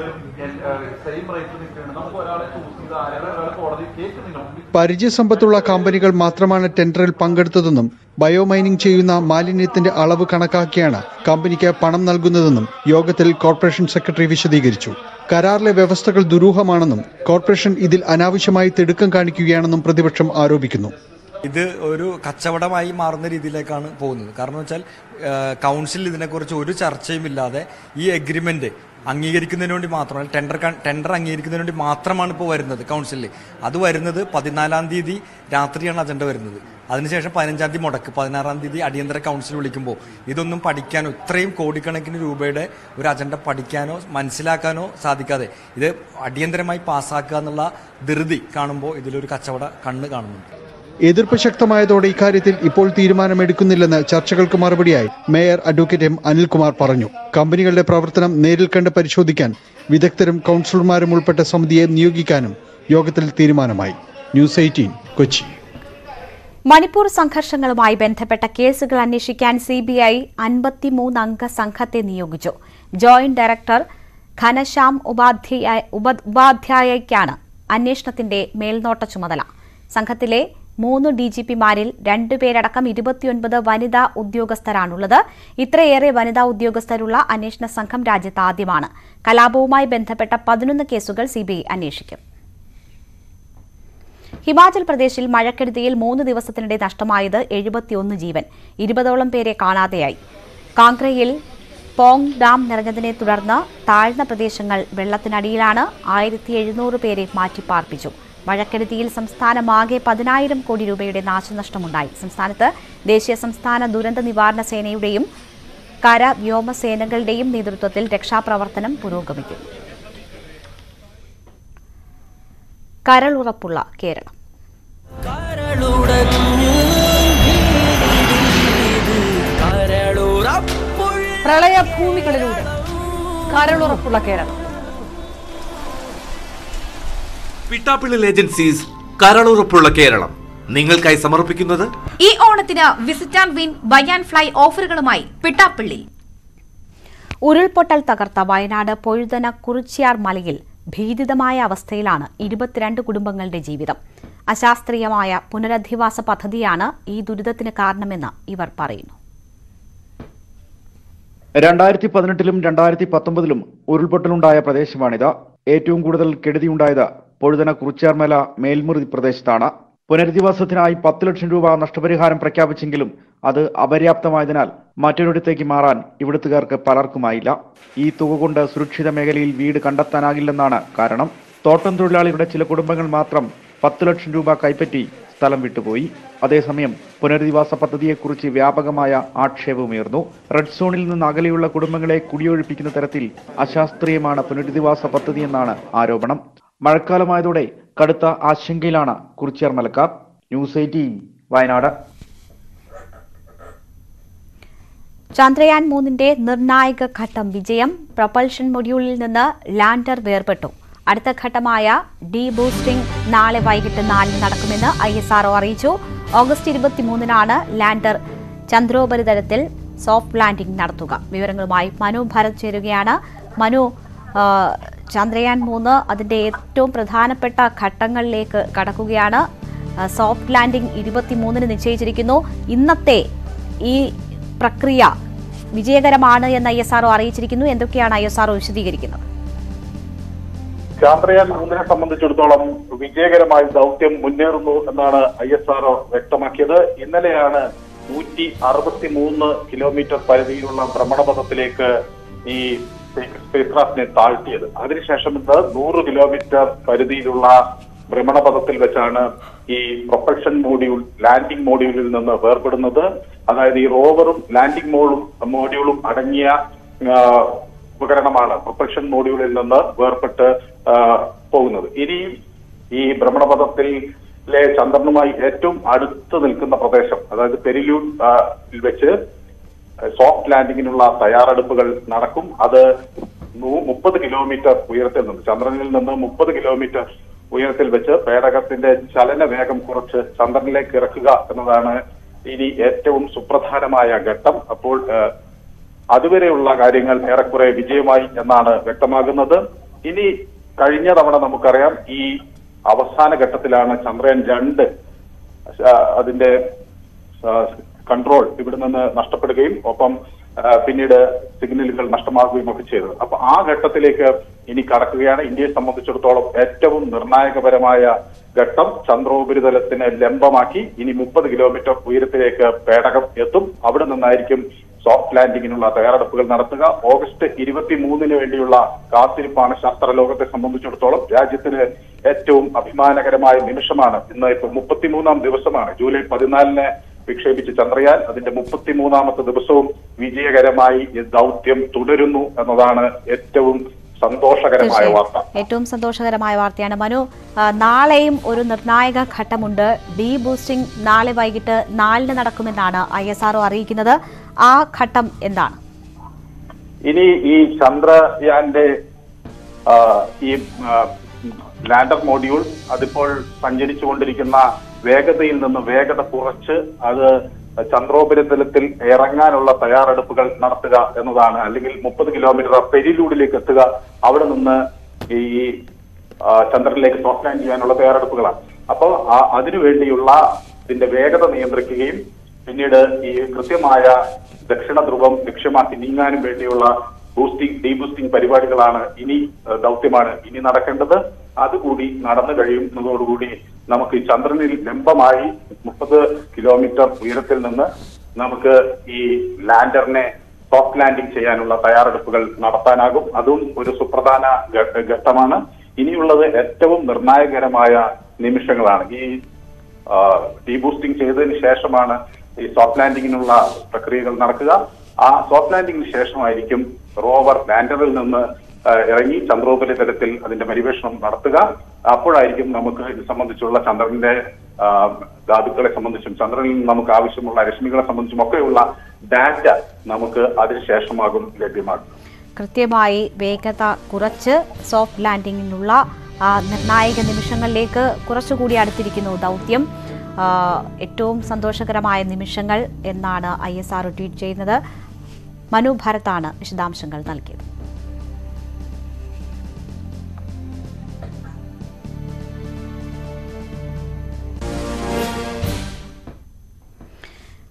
സെയിം റേറ്റ് നിൽക്കുകയാണ് നമുക്ക് ഒരാളെ ചൂസ് ചെയ്ത് ആരെങ്കിലും ഒരാൾ കോടതി കേൾക്കുന്നില്ല പരിചയസമ്പത്തുള്ള കമ്പനികൾ മാത്രമാണ് ടെൻഡറിൽ പങ്കെടുത്തതെന്നും ബയോമൈനിംഗ് ചെയ്യുന്ന മാലിന്യത്തിന്റെ അളവ് കണക്കാക്കിയാണ് കമ്പനിക്ക് പണം നൽകുന്നതെന്നും യോഗത്തിൽ കോർപ്പറേഷൻ സെക്രട്ടറി വിശദീകരിച്ചു. കരാറിലെ വ്യവസ്ഥകൾ ദുരൂഹമാണെന്നും കോർപ്പറേഷൻ ഇതിൽ അനാവശ്യമായി തിടുക്കം കാണിക്കുകയാണെന്നും പ്രതിപക്ഷം ആരോപിക്കുന്നു. ഇത് ഒരു കച്ചവടമായി മാറുന്ന രീതിയിലേക്കാണ് പോകുന്നത്. കാരണം വെച്ചാൽ കൗൺസിൽ ഇതിനെക്കുറിച്ച് ഒരു ചർച്ചയും ഇല്ലാതെ ഈ എഗ്രിമെന്റ് അംഗീകരിക്കുന്നതിന് വേണ്ടി മാത്രമല്ല ടെൻഡർ ടെൻഡർ അംഗീകരിക്കുന്നതിന് വേണ്ടി മാത്രമാണ് ഇപ്പോൾ വരുന്നത് കൗൺസിലിൽ അത് വരുന്നത് പതിനാലാം തീയതി രാത്രിയാണ് അജണ്ട വരുന്നത്. അതിനുശേഷം പതിനഞ്ചാം തീയതി മുടക്ക് പതിനാറാം തീയതി അടിയന്തര കൗൺസിൽ വിളിക്കുമ്പോൾ ഇതൊന്നും പഠിക്കാനോ ഇത്രയും കോടിക്കണക്കിന് രൂപയുടെ ഒരു അജണ്ട പഠിക്കാനോ മനസ്സിലാക്കാനോ സാധിക്കാതെ ഇത് അടിയന്തരമായി പാസ്സാക്കുക എന്നുള്ള ധൃതി കാണുമ്പോൾ ഇതിലൊരു കച്ചവട കണ്ണ് കാണുന്നുണ്ട്. എതിർപ്പ് ശക്തമായതോടെ ഇക്കാര്യത്തിൽ ഇപ്പോൾ തീരുമാനമെടുക്കുന്നില്ലെന്ന് ചർച്ചകൾക്ക് മറുപടിയായി മേയർ അഡ്വക്കേറ്റ് എം അനിൽകുമാർ പറഞ്ഞു. കമ്പനികളുടെ പ്രവർത്തനം നേരിൽ കണ്ട് പരിശോധിക്കാൻ വിദഗ്ധരും കൗൺസിലർമാരും ഉൾപ്പെട്ട സമിതിയെ നിയോഗിക്കാനും യോഗത്തിൽ തീരുമാനമായി. News eighteen Kochi. മണിപ്പൂർ സംഘർഷങ്ങളുമായി ബന്ധപ്പെട്ട കേസുകൾ അന്വേഷിക്കാൻ സിബിഐ അൻപത്തിമൂന്ന് അംഗ സംഘത്തെ നിയോഗിച്ചു. ജോയിന്റ് ഡയറക്ടർ ഘനശ്യാം ഉപാധ്യായ ഉപ- ഉപാധ്യായയ്ക്കാണ് അന്വേഷണത്തിന്റെ മേൽനോട്ട ചുമതല. സംഘത്തിലെ മൂന്ന് ഡി ജി പിമാരിൽ രണ്ടുപേരടക്കം ഇരുപത്തിയൊൻപത് വനിതാ ഉദ്യോഗസ്ഥരാണുള്ളത്. ഇത്രയേറെ വനിതാ ഉദ്യോഗസ്ഥരുള്ള അന്വേഷണ സംഘം രാജ്യത്ത് ആദ്യമാണ് കലാപവുമായി ബന്ധപ്പെട്ട പതിനൊന്ന് കേസുകൾ സിബിഐ അന്വേഷിക്കും. ഹിമാചൽ പ്രദേശിൽ മഴക്കെടുതിയിൽ മൂന്ന് ദിവസത്തിനിടെ നഷ്ടമായത് എഴുപത്തിയൊന്ന് ജീവൻ. ഇരുപതോളം പേരെ കാണാതെയായി. കാങ്ക്രയിൽ പോങ് ഡാം നിറഞ്ഞതിനെ തുടർന്ന് താഴ്ന്ന പ്രദേശങ്ങൾ വെള്ളത്തിനടിയിലാണ് ആയിരത്തി എഴുന്നൂറ് പേരെ മാറ്റിപ്പാർപ്പിച്ചു. മഴക്കെടുതിയിൽ സംസ്ഥാനമാകെ പതിനായിരം കോടി രൂപയുടെ നാശനഷ്ടമുണ്ടായി. സംസ്ഥാനത്ത് ദേശീയ സംസ്ഥാന ദുരന്ത നിവാരണ സേനയുടെയും കര വ്യോമസേനകളുടെയും നേതൃത്വത്തിൽ രക്ഷാപ്രവർത്തനം പുരോഗമിക്കുന്നു കരളുറപ്പുള്ള കേരളം. പ്രളയഭൂമികളിലൂടെ കരളുറപ്പുള്ള കേരളം. പിട്ടാപ്പിള്ളിൽ ഏജൻസീസ് കരളുറപ്പുള്ള കേരളം. നിങ്ങൾക്കായി സമർപ്പിക്കുന്നത്? ഈ ഓണത്തിന് visit and win buy and fly ഓഫറുകളുമായി Pittappilly. ഉരുൾപൊട്ടൽ തകർത്ത വയനാട് പൊഴുതന കുറിച്ചിയാർ മലയിൽ ഭീതിതമായ അവസ്ഥയിലാണ് ഇരുപത്തിരണ്ട് കുടുംബങ്ങളുടെ ജീവിതം. അശാസ്ത്രീയമായ പുനരധിവാസ പദ്ധതിയാണ് ഈ ദുരിതത്തിന് കാരണമെന്ന് ഇവർ പറയുന്നു. രണ്ടായിരത്തി പതിനെട്ടിലും രണ്ടായിരത്തി പത്തൊമ്പതിലും ഉരുൾപൊട്ടലുണ്ടായ പ്രദേശമാണിത്. ഏറ്റവും കൂടുതൽ കെടുതിയുണ്ടായത് പൊഴുതന കുറിച്ചേർമല മേൽമുറി പ്രദേശത്താണ്. പുനരധിവാസത്തിനായി പത്ത് ലക്ഷം രൂപ നഷ്ടപരിഹാരം പ്രഖ്യാപിച്ചെങ്കിലും അത് അപര്യാപ്തമായതിനാൽ മറ്റൊരിടത്തേക്ക് മാറാൻ ഇവിടുത്തുകാർക്ക് പലർക്കുമായില്ല. ഈ തുക കൊണ്ട് സുരക്ഷിത മേഖലയിൽ വീട് കണ്ടെത്താനാകില്ലെന്നാണ് കാരണം. തോട്ടം തൊഴിലാളികളുടെ ചില കുടുംബങ്ങൾ മാത്രം പത്ത് ലക്ഷം രൂപ കൈപ്പറ്റി സ്ഥലം വിട്ടുപോയി. അതേസമയം പുനരധിവാസ പദ്ധതിയെക്കുറിച്ച് വ്യാപകമായ ആക്ഷേപമുയർന്നു. റെഡ് സോണിൽ നിന്ന് അകലെയുള്ള കുടുംബങ്ങളെ കുടിയൊഴിപ്പിക്കുന്ന തരത്തിൽ അശാസ്ത്രീയമാണ് പുനരധിവാസ പദ്ധതിയെന്നാണ് ആരോപണം. മഴക്കാലമായതോടെ കടുത്ത ആശങ്കയിലാണ് Kurichyar മലക്കാർ. News eighteen Wayanad. Chandrayaan മൂന്നിന്റെ നിർണായക ഘട്ടം വിജയം പ്രൊപ്പൽഷൻ മൊഡ്യൂളിൽ നിന്ന് ലാൻഡർ വേർപെട്ടു. അടുത്ത ഘട്ടമായ ഡി ബൂസ്റ്റിംഗ് നാളെ വൈകിട്ട് നാലിന് നടക്കുമെന്ന് ഐ എസ് ആർഒ അറിയിച്ചു. ഓഗസ്റ്റ് ഇരുപത്തിമൂന്നിനാണ് ലാൻഡർ ചന്ദ്രോപരിതലത്തിൽ സോഫ്റ്റ് ലാൻഡിംഗ് നടത്തുക. വിവരങ്ങളുമായി മനു ഭരത് ചേരുകയാണ്. മനു ചന്ദ്രയാൻ മൂന്ന് അതിന്റെ ഏറ്റവും പ്രധാനപ്പെട്ട ഘട്ടങ്ങളിലേക്ക് കടക്കുകയാണ്. സോഫ്റ്റ് ലാൻഡിംഗ് ഇരുപത്തിമൂന്നിന് നിശ്ചയിച്ചിരിക്കുന്നു. ഇന്നത്തെ ഈ പ്രക്രിയ വിജയകരമാണ് എന്ന് ഐ എസ് ആർഒ അറിയിച്ചിരിക്കുന്നു. എന്തൊക്കെയാണ് ഐ എസ് ആർഒ വിശദീകരിക്കുന്നത്? ചാന്ദ്രയാൻ മൂന്നിനെ സംബന്ധിച്ചിടത്തോളം വിജയകരമായി ദൗത്യം മുന്നേറുന്നു എന്നാണ് ഐ എസ് ആർഒ വ്യക്തമാക്കിയത്. ഇന്നലെയാണ് നൂറ്റി അറുപത്തി മൂന്ന് കിലോമീറ്റർ പരിധിയിലുള്ള ഭ്രമണപഥത്തിലേക്ക് ഈ സ്പേസ് ക്രാഫ്റ്റിനെ താഴ്ത്തിയത്. അതിനുശേഷം ഇത് നൂറ് കിലോമീറ്റർ പരിധിയിലുള്ള ഭ്രമണപഥത്തിൽ വെച്ചാണ് ഈ പ്രൊപ്പൽഷൻ മോഡ്യൂൾ ലാൻഡിംഗ് മോഡ്യൂളിൽ നിന്ന് വേർപെടുന്നത്. അതായത് ഈ റോവറും ലാൻഡിംഗ് മോളും മോഡ്യൂളും അടങ്ങിയ ഉപകരണമാണ് പ്രൊപ്പൽഷൻ മോഡ്യൂളിൽ നിന്ന് വേർപെട്ട് പോകുന്നത്. ഇനിയും ഈ ഭ്രമണപഥത്തിൽ ചന്ദ്രനുമായി ഏറ്റവും അടുത്ത് നിൽക്കുന്ന പ്രദേശം അതായത് പെരിലൂൺ വെച്ച് സോഫ്റ്റ് ലാൻഡിങ്ങിനുള്ള തയ്യാറെടുപ്പുകൾ നടക്കും. അത് മുപ്പത് കിലോമീറ്റർ ഉയരത്തിൽ നിന്ന് ചന്ദ്രനിൽ നിന്ന് മുപ്പത് കിലോമീറ്റർ ഉയരത്തിൽ വെച്ച് പേടകത്തിന്റെ ചലന വേഗം കുറച്ച് ചന്ദ്രനിലേക്ക് ഇറക്കുക എന്നതാണ് ഇനി ഏറ്റവും സുപ്രധാനമായ ഘട്ടം. അപ്പോൾ അതുവരെയുള്ള കാര്യങ്ങൾ ഏറെക്കുറെ വിജയമായി എന്നാണ് വ്യക്തമാകുന്നത്. ഇനി കഴിഞ്ഞ തവണ നമുക്കറിയാം ഈ അവസാന ഘട്ടത്തിലാണ് ചന്ദ്രയാൻ രണ്ട് അതിന്റെ കൺട്രോൾ ഇവിടെ നിന്ന് നഷ്ടപ്പെടുകയും ഒപ്പം പിന്നീട് സിഗ്നലുകൾ നഷ്ടമാകുകയും ഒക്കെ ചെയ്തത് അപ്പൊ ആ ഘട്ടത്തിലേക്ക് ഇനി കടക്കുകയാണ്. ഇന്ത്യയെ സംബന്ധിച്ചിടത്തോളം ഏറ്റവും നിർണായകപരമായ ഘട്ടം. ചന്ദ്രോപരിതലത്തിന് ലംബമാക്കി ഇനി മുപ്പത് കിലോമീറ്റർ ഉയരത്തിലേക്ക് പേടകം എത്തും. അവിടെ നിന്നായിരിക്കും സോഫ്റ്റ് ലാൻഡിങ്ങിനുള്ള തയ്യാറെടുപ്പുകൾ നടത്തുക. ഓഗസ്റ്റ് ഇരുപത്തി മൂന്നിന് വേണ്ടിയുള്ള കാത്തിരിപ്പാണ് ശാസ്ത്രലോകത്തെ സംബന്ധിച്ചിടത്തോളം രാജ്യത്തിന് ഏറ്റവും അഭിമാനകരമായ നിമിഷമാണ്. ഇന്ന് ഇപ്പൊ മുപ്പത്തിമൂന്നാം ദിവസമാണ്. ജൂലൈ പതിനാലിന് വിക്ഷേപിച്ച ചന്ദ്രയാൻ അതിന്റെ മുപ്പത്തിമൂന്നാമത്തെ ദിവസവും വിജയകരമായി ദൗത്യം തുടരുന്നു എന്നതാണ് ഏറ്റവും സന്തോഷകരമായ വാർത്ത. ഏറ്റവും സന്തോഷകരമായ വാർത്തയാണ്. മനു നാളെയും ഒരു നിർണായക ഘട്ടമുണ്ട്. ഡി ബൂസ്റ്റിംഗ് നാളെ വൈകിട്ട് നാലിന് നടക്കുമെന്നാണ് ഐ എസ് ആർഒ അറിയിക്കുന്നത്. ആ ഘട്ടം എന്താണ്? ഇനി ഈ ചന്ദ്രയാന്റെ ഈ ലാൻഡർ മോഡ്യൂൾ അതിപ്പോൾ സഞ്ചരിച്ചുകൊണ്ടിരിക്കുന്ന വേഗതയിൽ നിന്ന് വേഗത കുറച്ച് അത് ചന്ദ്രോപരിതലത്തിൽ ഇറങ്ങാനുള്ള തയ്യാറെടുപ്പുകൾ നടത്തുക എന്നതാണ്. അല്ലെങ്കിൽ മുപ്പത് കിലോമീറ്റർ പെരിലൂടിലേക്ക് എത്തുക അവിടെ നിന്ന് ഈ ചന്ദ്രനിലേക്ക് സോഫ്റ്റ് ലാൻഡ് ചെയ്യാനുള്ള തയ്യാറെടുപ്പുകളാണ്. അപ്പോൾ അതിനു അതിനുവേണ്ടിയുള്ള ഇതിന്റെ വേഗത നിയന്ത്രിക്കുകയും പിന്നീട് ഈ കൃത്യമായ ദക്ഷിണ ധ്രുവം ലക്ഷ്യമാക്കി നീങ്ങാനും വേണ്ടിയുള്ള ബൂസ്റ്റിംഗ് ഡീബൂസ്റ്റിംഗ് പരിപാടികളാണ് ഇനി ദൗത്യമാണ് ഇനി നടക്കേണ്ടത്. അതുകൂടി നടന്നു കഴിയുന്നതോടുകൂടി നമുക്ക് ചന്ദ്രനിൽ ലംബമായി മുപ്പത് കിലോമീറ്റർ ഉയരത്തിൽ നിന്ന് നമുക്ക് ഈ ലാൻഡറിനെ സോഫ്റ്റ് ലാൻഡിംഗ് ചെയ്യാനുള്ള തയ്യാറെടുപ്പുകൾ നടത്താനാകും. അതും ഒരു സുപ്രധാന ഘട്ടമാണ്. ഇനിയുള്ളത് ഏറ്റവും നിർണായകരമായ നിമിഷങ്ങളാണ്. ഈ ഡീ ബൂസ്റ്റിംഗ് ചെയ്തതിന് ശേഷമാണ് ഈ സോഫ്റ്റ് ലാൻഡിങ്ങിനുള്ള പ്രക്രിയകൾ നടക്കുക. ആ സോഫ്റ്റ് ലാൻഡിങ്ങിന് ശേഷമായിരിക്കും റോവർ ലാൻഡറിൽ നിന്ന് ഇറങ്ങി ചന്ദ്രോപരിതലത്തിൽ അതിന്റെ പരിവേഷണം നടത്തുക. അപ്പോഴായിരിക്കും നമുക്ക് ഇത് സംബന്ധിച്ചുള്ള ചന്ദ്രന്റെ ധാതുക്കളെ സംബന്ധിച്ചും ചന്ദ്രനിൽ നിന്ന് നമുക്ക് ആവശ്യമുള്ള രശ്മികളെ സംബന്ധിച്ചും ഒക്കെയുള്ള ഡാറ്റ നമുക്ക് അതിനുശേഷമാകും ലഭ്യമാകും കൃത്യമായി വേഗത കുറച്ച് സോഫ്റ്റ് ലാൻഡിങ്ങിനുള്ള നിർണായക നിമിഷങ്ങളിലേക്ക് കുറച്ചുകൂടി അടുത്തിരിക്കുന്നു ദൗത്യം. ഏറ്റവും സന്തോഷകരമായ നിമിഷങ്ങൾ എന്നാണ് ഐ എസ് ആർ ട്വീറ്റ് ചെയ്യുന്നത്. മനു ഭരത്താണ് വിശദാംശങ്ങൾ നൽകിയത്.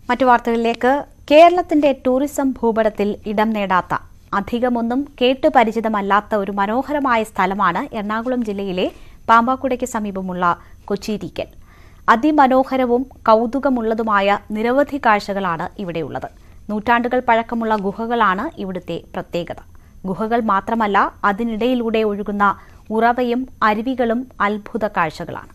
മറ്റു വാർത്തകളിലേക്ക്. കേരളത്തിന്റെ ടൂറിസം ഭൂപടത്തിൽ ഇടം നേടാത്ത അധികമൊന്നും കേട്ടു പരിചിതമല്ലാത്ത ഒരു മനോഹരമായ സ്ഥലമാണ് എറണാകുളം ജില്ലയിലെ പാമ്പാക്കുടയ്ക്ക് സമീപമുള്ള കൊച്ചിരിക്കൽ അതിമനോഹരവും കൗതുകമുള്ളതുമായ നിരവധി കാഴ്ചകളാണ് ഇവിടെയുള്ളത്. നൂറ്റാണ്ടുകൾ പഴക്കമുള്ള ഗുഹകളാണ് ഇവിടുത്തെ പ്രത്യേകത. ഗുഹകൾ മാത്രമല്ല അതിനിടയിലൂടെ ഒഴുകുന്ന ഉറവയും അരുവികളും അത്ഭുത കാഴ്ചകളാണ്.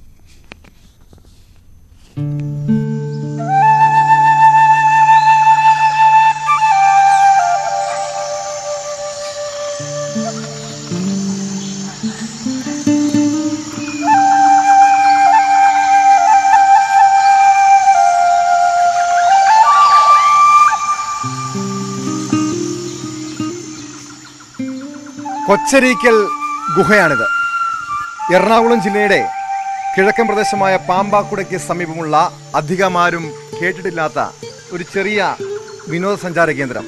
കൊച്ചരീക്കൽ ഗുഹയാണിത്. എറണാകുളം ജില്ലയുടെ കിഴക്കൻ പ്രദേശമായ പാമ്പാക്കുടയ്ക്ക് സമീപമുള്ള അധികമാരും കേട്ടിട്ടില്ലാത്ത ഒരു ചെറിയ വിനോദസഞ്ചാര കേന്ദ്രം.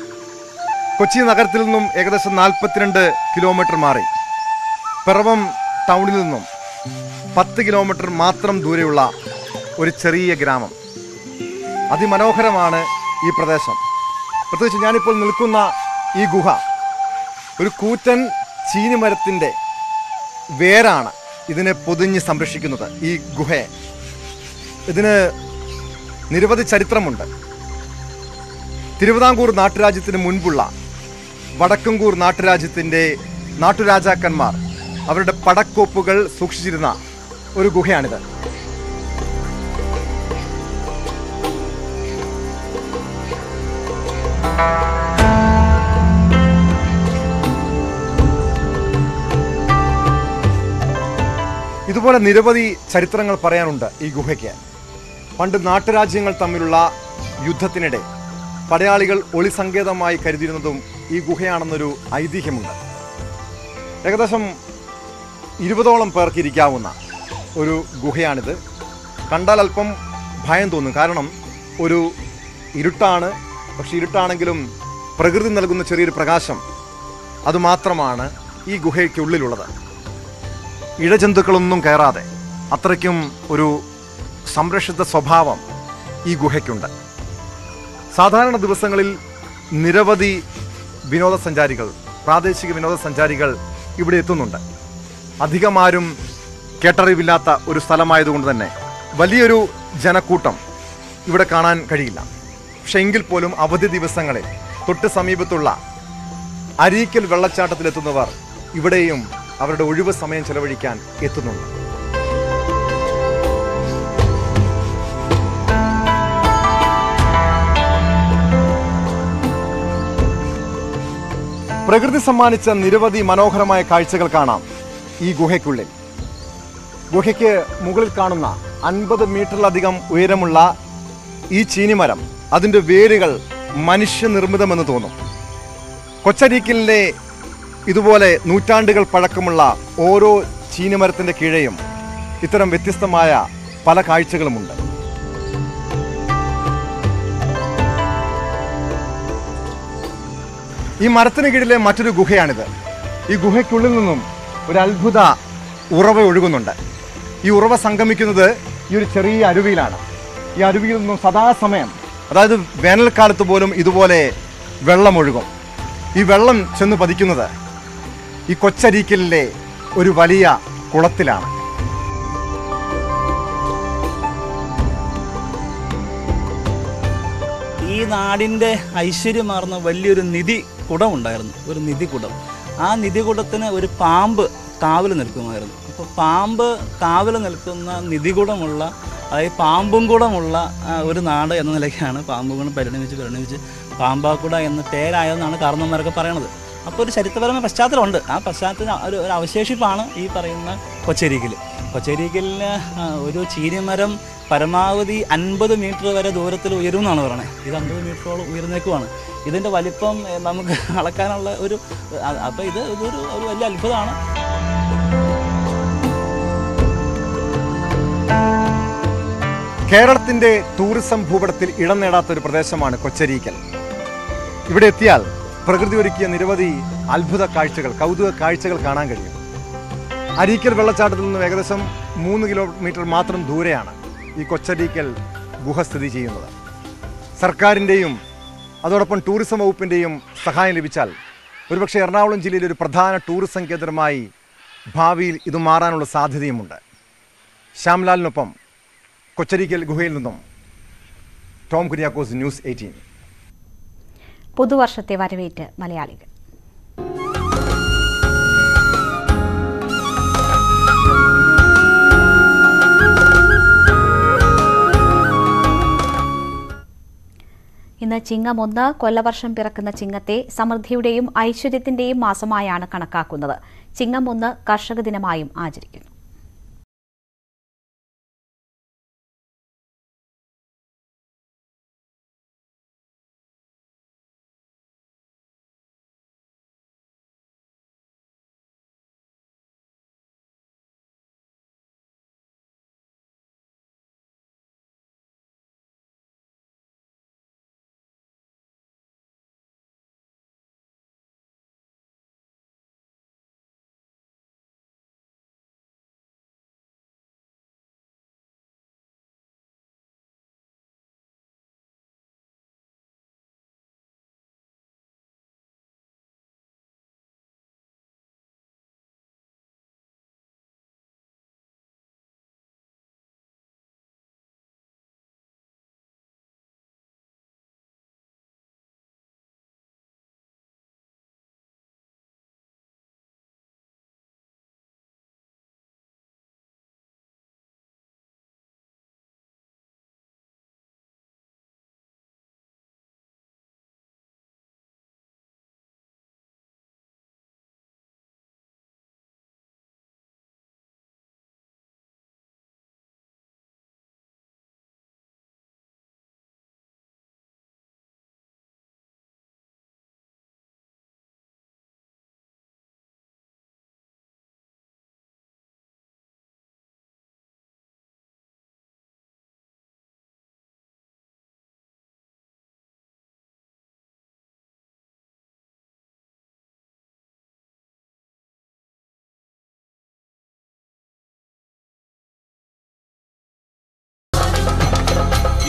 കൊച്ചി നഗരത്തിൽ നിന്നും ഏകദേശം നാൽപ്പത്തിരണ്ട് കിലോമീറ്റർ മാറി. പിറവം ടൗണിൽ നിന്നും പത്ത് കിലോമീറ്റർ മാത്രം ദൂരെയുള്ള ഒരു ചെറിയ ഗ്രാമം. അതിമനോഹരമാണ് ഈ പ്രദേശം. പ്രത്യേകിച്ച് ഞാനിപ്പോൾ നിൽക്കുന്ന ഈ ഗുഹ ഒരു കൂറ്റൻ ചീനിമരത്തിന്റെ വേരാണ് ഇതിനെ പൊതിഞ്ഞ് സംരക്ഷിക്കുന്നത് ഈ ഗുഹയെ ഇതിന് നിരവധി ചരിത്രമുണ്ട്. തിരുവിതാംകൂർ നാട്ടുരാജ്യത്തിന് മുൻപുള്ള വടക്കുംകൂർ നാട്ടുരാജ്യത്തിന്റെ നാട്ടുരാജാക്കന്മാർ അവരുടെ പടക്കോപ്പുകൾ സൂക്ഷിച്ചിരുന്ന ഒരു ഗുഹയാണിത്. ഇതുപോലെ നിരവധി ചരിത്രങ്ങൾ പറയാനുണ്ട് ഈ ഗുഹയ്ക്ക്. പണ്ട് നാട്ടുരാജ്യങ്ങൾ തമ്മിലുള്ള യുദ്ധത്തിനിടെ പടയാളികൾ ഒളിസങ്കേതമായി കരുതിയിരുന്നതും ഈ ഗുഹയാണെന്നൊരു ഐതിഹ്യമുണ്ട്. ഏകദേശം ഇരുപതോളം പേർക്ക് ഇരിക്കാവുന്ന ഒരു ഗുഹയാണിത്. കണ്ടാൽ അല്പം ഭയം തോന്നും. കാരണം ഒരു ഇരുട്ടാണ്. പക്ഷെ ഇരുട്ടാണെങ്കിലും പ്രകൃതി നൽകുന്ന ചെറിയൊരു പ്രകാശം അതുമാത്രമാണ് ഈ ഗുഹയ്ക്കുള്ളിലുള്ളത്. ഇഴജന്തുക്കളൊന്നും കയറാതെ അത്രയ്ക്കും ഒരു സംരക്ഷിത സ്വഭാവം ഈ ഗുഹയ്ക്കുണ്ട്. സാധാരണ ദിവസങ്ങളിൽ നിരവധി വിനോദസഞ്ചാരികൾ പ്രാദേശിക വിനോദസഞ്ചാരികൾ ഇവിടെ എത്തുന്നുണ്ട്. അധികമാരും കേട്ടറിവില്ലാത്ത ഒരു സ്ഥലമായതുകൊണ്ട് തന്നെ വലിയൊരു ജനക്കൂട്ടം ഇവിടെ കാണാൻ കഴിയില്ല. പക്ഷെ എങ്കിൽ പോലും അവധി ദിവസങ്ങളിൽ തൊട്ട് സമീപത്തുള്ള അരീക്കൽ വെള്ളച്ചാട്ടത്തിലെത്തുന്നവർ ഇവിടെയും അവരുടെ ഒഴിവ് സമയം ചെലവഴിക്കാൻ എത്തുന്നുണ്ട് പ്രകൃതി സമ്മാനിച്ച നിരവധി മനോഹരമായ കാഴ്ചകൾ കാണാം ഈ ഗുഹയ്ക്കുള്ളിൽ. ഗുഹയ്ക്ക് മുകളിൽ കാണുന്ന അൻപത് മീറ്ററിലധികം ഉയരമുള്ള ഈ ചീനിമരം അതിന്റെ വേരുകൾ മനുഷ്യനിർമ്മിതമെന്ന് തോന്നും. കൊച്ചരീക്കലിലെ ഇതുപോലെ നൂറ്റാണ്ടുകൾ പഴക്കമുള്ള ഓരോ ചീനിമരത്തിന്റെ കീഴെയും ഇത്തരം വ്യത്യസ്തമായ പല കാഴ്ചകളുമുണ്ട്. ഈ മരത്തിന് കീഴിലെ മറ്റൊരു ഗുഹയാണിത്. ഈ ഗുഹയ്ക്കുള്ളിൽ നിന്നും ഒരു അത്ഭുത ഉറവ ഒഴുകുന്നുണ്ട്. ഈ ഉറവ സംഗമിക്കുന്നത് ഈ ഒരു ചെറിയ അരുവിയിലാണ്. ഈ അരുവിയിൽ നിന്നും സദാസമയം അതായത് വേനൽക്കാലത്ത് പോലും ഇതുപോലെ വെള്ളം ഒഴുകും. ഈ വെള്ളം ചെന്ന് പതിക്കുന്നത് ഈ കൊച്ചരീക്കലിലെ ഒരു വലിയ കുളത്തിലാണ്. ഈ നാടിന്റെ ഐശ്വര്യമാർന്ന വലിയൊരു നിധി കുടമുണ്ടായിരുന്നു ഒരു നിധി കുടം. ആ നിധി കുടത്തിന് ഒരു പാമ്പ് കാവൽ നിൽക്കുമായിരുന്നു. അപ്പോൾ പാമ്പ് കാവൽ നിൽക്കുന്ന നിധികുടമുള്ള അതായത് പാമ്പും കുടമുള്ള ഒരു നാട് എന്ന നിലയ്ക്കാണ് പാമ്പും കൂടെ പരിണമിച്ച് പരിണമിച്ച് പാമ്പാക്കുട എന്ന പേരായതെന്നാണ് കാരണന്മാരൊക്കെ പറയണത്. അപ്പോൾ ഒരു ചരിത്രപരമായ പശ്ചാത്തലമുണ്ട്. ആ പശ്ചാത്തലം ഒരു ഒരു അവശേഷിപ്പാണ് ഈ പറയുന്ന കൊച്ചരിക്കൽ കൊച്ചരിക്കലിന് ഒരു ചീനിമരം പരമാവധി അൻപത് മീറ്റർ വരെ ദൂരത്തിൽ ഉയരും എന്നാണ് പറയുന്നത് ഇത് അൻപത് മീറ്ററോളം ഉയർന്നേക്കുവാണ്. ഇതിന്റെ വലിപ്പം നമുക്ക് അളക്കാനുള്ള ഒരു അപ്പോൾ ഇത് ഇതൊരു ഒരു വലിയ അത്ഭുതമാണ്. കേരളത്തിന്റെ ടൂറിസം ഭൂപടത്തിൽ ഇടം നേടാത്ത ഒരു പ്രദേശമാണ് കൊച്ചരിക്കൽ. ഇവിടെ എത്തിയാൽ പ്രകൃതി ഒരുക്കിയ നിരവധി അത്ഭുത കാഴ്ചകൾ കൗതുക കാഴ്ചകൾ കാണാൻ കഴിയും. അരീക്കൽ വെള്ളച്ചാട്ടത്തിൽ നിന്നും ഏകദേശം മൂന്ന് കിലോമീറ്റർ മാത്രം ദൂരെയാണ് ഈ കൊച്ചരീക്കൽ ഗുഹ സ്ഥിതി ചെയ്യുന്നത്. സർക്കാരിന്റെയും അതോടൊപ്പം ടൂറിസം വകുപ്പിന്റെയും സഹായം ലഭിച്ചാൽ ഒരുപക്ഷെ എറണാകുളം ജില്ലയിലെ ഒരു പ്രധാന ടൂറിസം കേന്ദ്രമായി ഭാവിയിൽ ഇത് മാറാനുള്ള സാധ്യതയുമുണ്ട്. ശ്യാംലാലിനൊപ്പം കൊച്ചരീക്കൽ ഗുഹയിൽ നിന്നും ടോം കുര്യാക്കോസ് ന്യൂസ് എയ്റ്റീൻ. പുതുവർഷത്തെ വരവേറ്റ് മലയാളികൾ. ഇന്ന് ചിങ്ങം ഒന്ന് കൊല്ലവർഷം പിറക്കുന്ന ചിങ്ങത്തെ സമൃദ്ധിയുടെയും ഐശ്വര്യത്തിന്റെയും മാസമായാണ് കണക്കാക്കുന്നത്. ചിങ്ങം ഒന്ന് കർഷക ദിനമായും ആചരിക്കുന്നു.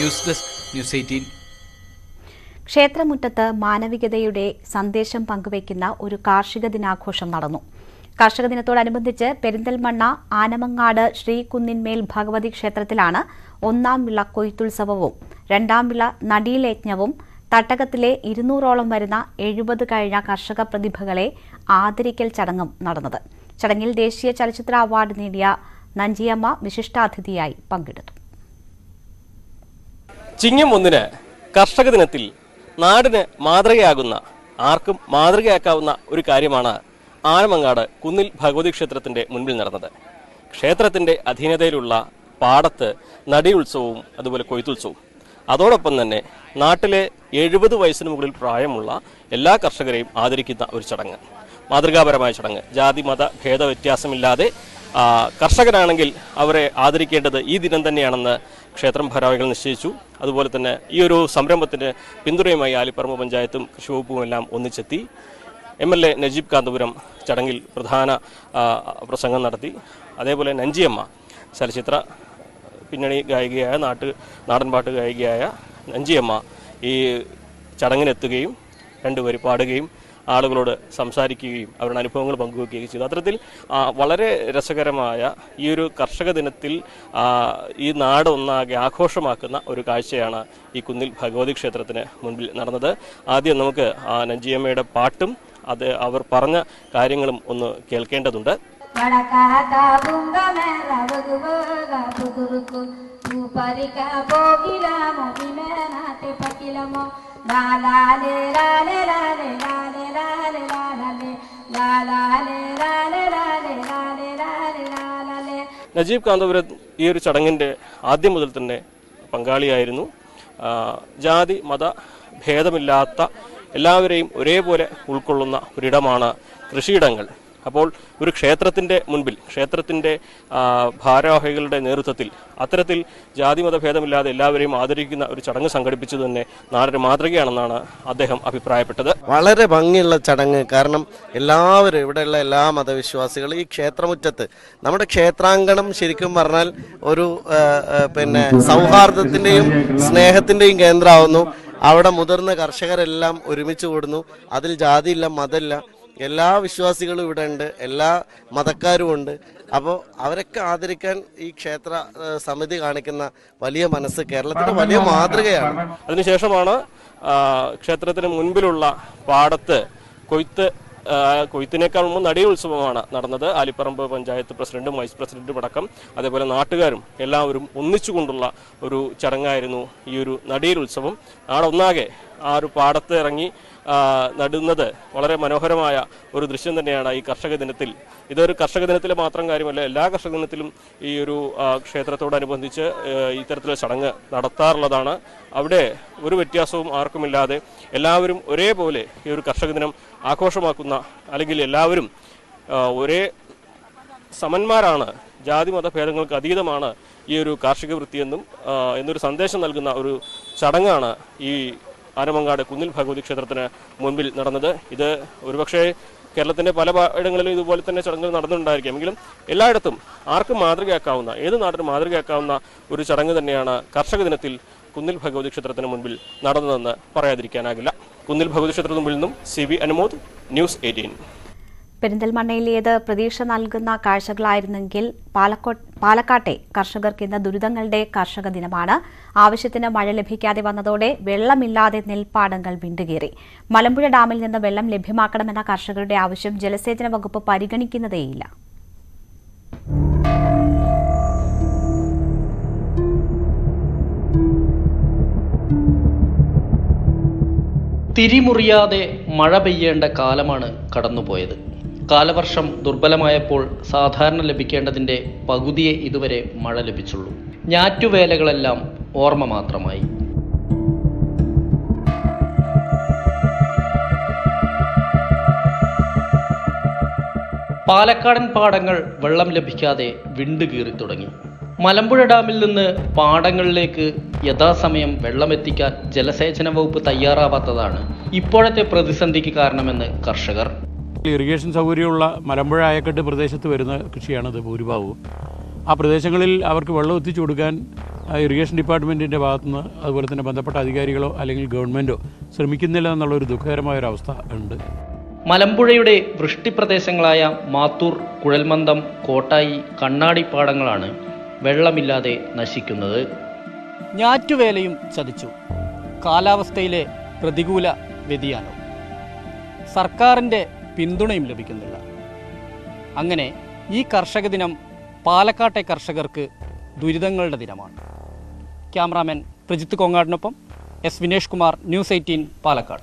ന്യൂസ് ഡെസ്ക് ന്യൂസ് എയ്റ്റീൻ ക്ഷേത്രമുറ്റത്ത് മാനവികതയുടെ സന്ദേശം പങ്കുവയ്ക്കുന്ന ഒരു കാർഷിക ദിനാഘോഷം നടന്നു. കർഷക ദിനത്തോടനുബന്ധിച്ച് പെരിന്തൽമണ്ണ ആനമങ്ങാട് ശ്രീകുന്നിന്മേൽ ഭഗവതി ക്ഷേത്രത്തിലാണ് ഒന്നാം വിള കൊയ്ത്തുത്സവവും രണ്ടാം വിള നടീലയജ്ഞവും തട്ടകത്തിലെ ഇരുന്നൂറോളം വരുന്ന എഴുപത് കഴിഞ്ഞ കർഷക പ്രതിഭകളെ ആദരിക്കൽ ചടങ്ങും നടന്നത്. ചടങ്ങിൽ ദേശീയ ചലച്ചിത്ര അവാർഡ് നേടിയ നഞ്ചിയമ്മ വിശിഷ്ടാതിഥിയായി പങ്കെടുത്തു. ചിങ്ങം ഒന്നിന് കർഷക ദിനത്തിൽ നാടിന് മാതൃകയാകുന്ന ആർക്കും മാതൃകയാക്കാവുന്ന ഒരു കാര്യമാണ് ആനമങ്ങാട് കുന്നിൽ ഭഗവതി ക്ഷേത്രത്തിന്റെ മുൻപിൽ നടന്നത്. ക്ഷേത്രത്തിന്റെ അധീനതയിലുള്ള പാടത്ത് നടിയുത്സവവും അതുപോലെ കൊയ്ത്തുത്സവവും. അതോടൊപ്പം തന്നെ നാട്ടിലെ എഴുപത് വയസ്സിന് മുകളിൽ പ്രായമുള്ള എല്ലാ കർഷകരെയും ആദരിക്കുന്ന ഒരു ചടങ്ങ് മാതൃകാപരമായ ചടങ്ങ്. ജാതി മത ഭേദവ്യത്യാസമില്ലാതെ കർഷകരാണെങ്കിൽ അവരെ ആദരിക്കേണ്ടത് ഈ ദിനം തന്നെയാണെന്ന് ക്ഷേത്രം ഭാരവാഹികൾ നിശ്ചയിച്ചു. അതുപോലെ തന്നെ ഈ ഒരു സംരംഭത്തിന് പിന്തുണയുമായി ആലിപ്പറമ്പ് പഞ്ചായത്തും കൃഷി വകുപ്പും എല്ലാം ഒന്നിച്ചെത്തി. M L A Najeeb Kanthapuram ചടങ്ങിൽ പ്രധാന പ്രസംഗം നടത്തി. അതേപോലെ നഞ്ചിയമ്മ ചലച്ചിത്ര പിന്നണി ഗായികയായ നാട്ട് നാടൻപാട്ട് ഗായികയായ നഞ്ചിയമ്മ ഈ ചടങ്ങിനെത്തുകയും രണ്ടുപേർ പാടുകയും ആളുകളോട് സംസാരിക്കുകയും അവരുടെ അനുഭവങ്ങൾ പങ്കുവെക്കുകയും ചെയ്തു. അത്തരത്തിൽ വളരെ രസകരമായ ഈ ഒരു കർഷക ദിനത്തിൽ ഈ നാട് ഒന്നാകെ ആഘോഷമാക്കുന്ന ഒരു കാഴ്ചയാണ് ഈ കുന്നിൽ ഭഗവതി ക്ഷേത്രത്തിന് മുൻപിൽ നടന്നത്. ആദ്യം നമുക്ക് നഞ്ചിയമ്മയുടെ പാട്ടും അത് അവർ പറഞ്ഞ കാര്യങ്ങളും ഒന്ന് കേൾക്കേണ്ടതുണ്ട്. Barakata bunga mera bugu Najeeb Kanthapuram ഈ ഒരു ചടങ്ങിന്റെ ആദ്യം മുതൽ തന്നെ പങ്കാളിയായിരുന്നു ജാതി മത ഭേദമില്ലാത്ത എല്ലാവരെയും ഒരേപോലെ ഉൾക്കൊള്ളുന്ന ഒരിടമാണ് കൃഷിയിടങ്ങൾ അപ്പോൾ ഒരു ക്ഷേത്രത്തിന്റെ മുൻപിൽ ക്ഷേത്രത്തിന്റെ ഭാരവാഹികളുടെ നേതൃത്വത്തിൽ അത്തരത്തിൽ ജാതി മതഭേദമില്ലാതെ എല്ലാവരെയും ആദരിക്കുന്ന ഒരു ചടങ്ങ് സംഘടിപ്പിച്ചത് തന്നെ നാടിന് മാതൃകയാണെന്നാണ് അദ്ദേഹം അഭിപ്രായപ്പെട്ടത്. വളരെ ഭംഗിയുള്ള ചടങ്ങ്. കാരണം എല്ലാവരും ഇവിടെയുള്ള എല്ലാ മതവിശ്വാസികളും ഈ ക്ഷേത്രമുറ്റത്ത് നമ്മുടെ ക്ഷേത്രാങ്കണം ശരിക്കും പറഞ്ഞാൽ ഒരു പിന്നെ സൗഹാർദ്ദത്തിന്റെയും സ്നേഹത്തിന്റെയും കേന്ദ്രമാവുന്നു. അവിടെ മുതിർന്ന കർഷകരെല്ലാം ഒരുമിച്ച് കൂടുന്നു. അതിൽ ജാതിയില്ല മതമില്ല. എല്ലാ വിശ്വാസികളും ഇവിടെ ഉണ്ട് എല്ലാ മതക്കാരും ഉണ്ട്. അപ്പോൾ അവരൊക്കെ ആദരിക്കാൻ ഈ ക്ഷേത്ര സമിതി കാണിക്കുന്ന വലിയ മനസ്സ് കേരളത്തിന്റെ വലിയ മാതൃകയാണ്. അതിനുശേഷമാണ് ക്ഷേത്രത്തിന് മുൻപിലുള്ള പാടത്ത് കൊയ്ത്ത് കൊയ്ത്തിനേക്കാൾ മുമ്പ് നടിയുത്സവമാണ് നടന്നത്. ആലിപ്പറമ്പ് പഞ്ചായത്ത് പ്രസിഡന്റും വൈസ് പ്രസിഡന്റും അടക്കം അതേപോലെ നാട്ടുകാരും എല്ലാവരും ഒന്നിച്ചുകൊണ്ടുള്ള ഒരു ചടങ്ങായിരുന്നു ഈ ഒരു നടിയൽ ഉത്സവം. നാടൊന്നാകെ ആ ഒരു പാടത്ത് ഇറങ്ങി നടുന്നത് വളരെ മനോഹരമായ ഒരു ദൃശ്യം തന്നെയാണ് ഈ കർഷക ദിനത്തിൽ. ഇതൊരു കർഷക ദിനത്തിൽ മാത്രം കാര്യമല്ല എല്ലാ കർഷക ദിനത്തിലും ഈ ഒരു ക്ഷേത്രത്തോടനുബന്ധിച്ച് ഇത്തരത്തിലുള്ള ചടങ്ങ് നടത്താറുള്ളതാണ്. അവിടെ ഒരു വ്യത്യാസവും ആർക്കുമില്ലാതെ എല്ലാവരും ഒരേപോലെ ഈ ഒരു കർഷക ദിനം ആഘോഷമാക്കുന്ന അല്ലെങ്കിൽ എല്ലാവരും ഒരേ സമന്മാരാണ് ജാതി മത ഭേദങ്ങൾക്ക് അതീതമാണ് ഈ ഒരു കാർഷിക വൃത്തിയെന്നും എന്നൊരു സന്ദേശം നൽകുന്ന ഒരു ചടങ്ങാണ് ഈ ആനമങ്ങാട് കുന്നിൽ ഭഗവതി ക്ഷേത്രത്തിന് മുൻപിൽ നടന്നത്. ഇത് ഒരുപക്ഷെ കേരളത്തിന്റെ പല ഇടങ്ങളിലും ഇതുപോലെ തന്നെ ചടങ്ങുകൾ നടന്നിട്ടുണ്ടായിരിക്കും. എങ്കിലും എല്ലായിടത്തും ആർക്കും മാതൃകയാക്കാവുന്ന ഏത് നാട്ടിനും മാതൃകയാക്കാവുന്ന ഒരു ചടങ്ങ് തന്നെയാണ് കർഷക ദിനത്തിൽ കുന്നിൽ ഭഗവതി ക്ഷേത്രത്തിന് മുൻപിൽ നടന്നതെന്ന് പറയാതിരിക്കാനാകില്ല. കുന്നിൽ ഭഗവതി ക്ഷേത്രത്തിന് മുമ്പിൽ നിന്നും C V Anumod News eighteen. പെരിന്തൽമണ്ണയിലേത് പ്രതീക്ഷ നൽകുന്ന കാഴ്ചകളായിരുന്നെങ്കിൽ പാലക്കോട്ട് പാലക്കാട്ടെ കർഷകർക്ക് ഇന്ന് ദുരിതങ്ങളുടെ കർഷക ദിനമാണ്. ആവശ്യത്തിന് മഴ ലഭിക്കാതെ വന്നതോടെ വെള്ളമില്ലാതെ നെൽപ്പാടങ്ങൾ വിണ്ടുകീറി. മലമ്പുഴ ഡാമിൽ നിന്ന് വെള്ളം ലഭ്യമാക്കണമെന്ന കർഷകരുടെ ആവശ്യം ജലസേചന വകുപ്പ് പരിഗണിക്കുന്നതേയില്ല. തിരിമുറിയാതെ മഴ പെയ്യേണ്ട കാലമാണ് കടന്നുപോയത്. കാലവർഷം ദുർബലമായപ്പോൾ സാധാരണ ലഭിക്കേണ്ടതിന്റെ പകുതിയെ ഇതുവരെ മഴ ലഭിച്ചുള്ളൂ. ഞാറ്റുവേലകളെല്ലാം ഓർമ്മ മാത്രമായി. പാലക്കാടൻ പാടങ്ങൾ വെള്ളം ലഭിക്കാതെ വിണ്ടുകീറി തുടങ്ങി. മലമ്പുഴ ഡാമിൽ നിന്ന് പാടങ്ങളിലേക്ക് യഥാസമയം വെള്ളമെത്തിക്കാൻ ജലസേചന വകുപ്പ് തയ്യാറാവാത്തതാണ് ഇപ്പോഴത്തെ പ്രതിസന്ധിക്ക് കാരണമെന്ന് കർഷകർ. ഇറിഗേഷൻ സൗകര്യമുള്ള മലമ്പുഴ അയക്കെട്ട് പ്രദേശത്ത് വരുന്ന കൃഷിയാണത് ഭൂരിഭാഗവും. ആ പ്രദേശങ്ങളിൽ അവർക്ക് വെള്ളം എത്തിച്ചു കൊടുക്കാൻ ഇറിഗേഷൻ ഡിപ്പാർട്ട്മെന്റിന്റെ ഭാഗത്തുനിന്ന് അതുപോലെ തന്നെ ബന്ധപ്പെട്ട അധികാരികളോ അല്ലെങ്കിൽ ഗവൺമെന്റോ ശ്രമിക്കുന്നില്ല എന്നുള്ള ഒരു ദുഃഖകരമായ ഒരു അവസ്ഥ ഉണ്ട്. മലമ്പുഴയുടെ വൃഷ്ടിപ്രദേശങ്ങളായ മാത്തൂർ കുഴൽമന്ദം കോട്ടായി കണ്ണാടി പാടങ്ങളാണ് വെള്ളമില്ലാതെ നശിക്കുന്നത്. ഞാറ്റുവേലയും ചതിച്ചു. കാലാവസ്ഥയിലെ പ്രതികൂല വ്യതിയാനം. സർക്കാരിന്റെ പിന്തുണയും ലഭിക്കുന്നില്ല. അങ്ങനെ ഈ കർഷക ദിനം പാലക്കാട്ടെ കർഷകർക്ക് ദുരിതങ്ങളുടെ ദിനമാണ്. Cameraman Prajith കൊങ്ങാടിനൊപ്പം S Vinesh Kumar News eighteen Palakkad.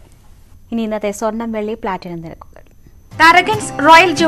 ഇനി ഇന്നത്തെ സ്വർണം വെള്ളി പ്ലാറ്റിനം നിരക്കുകൾ. തരകൻസ് റോയൽ ജുവൽ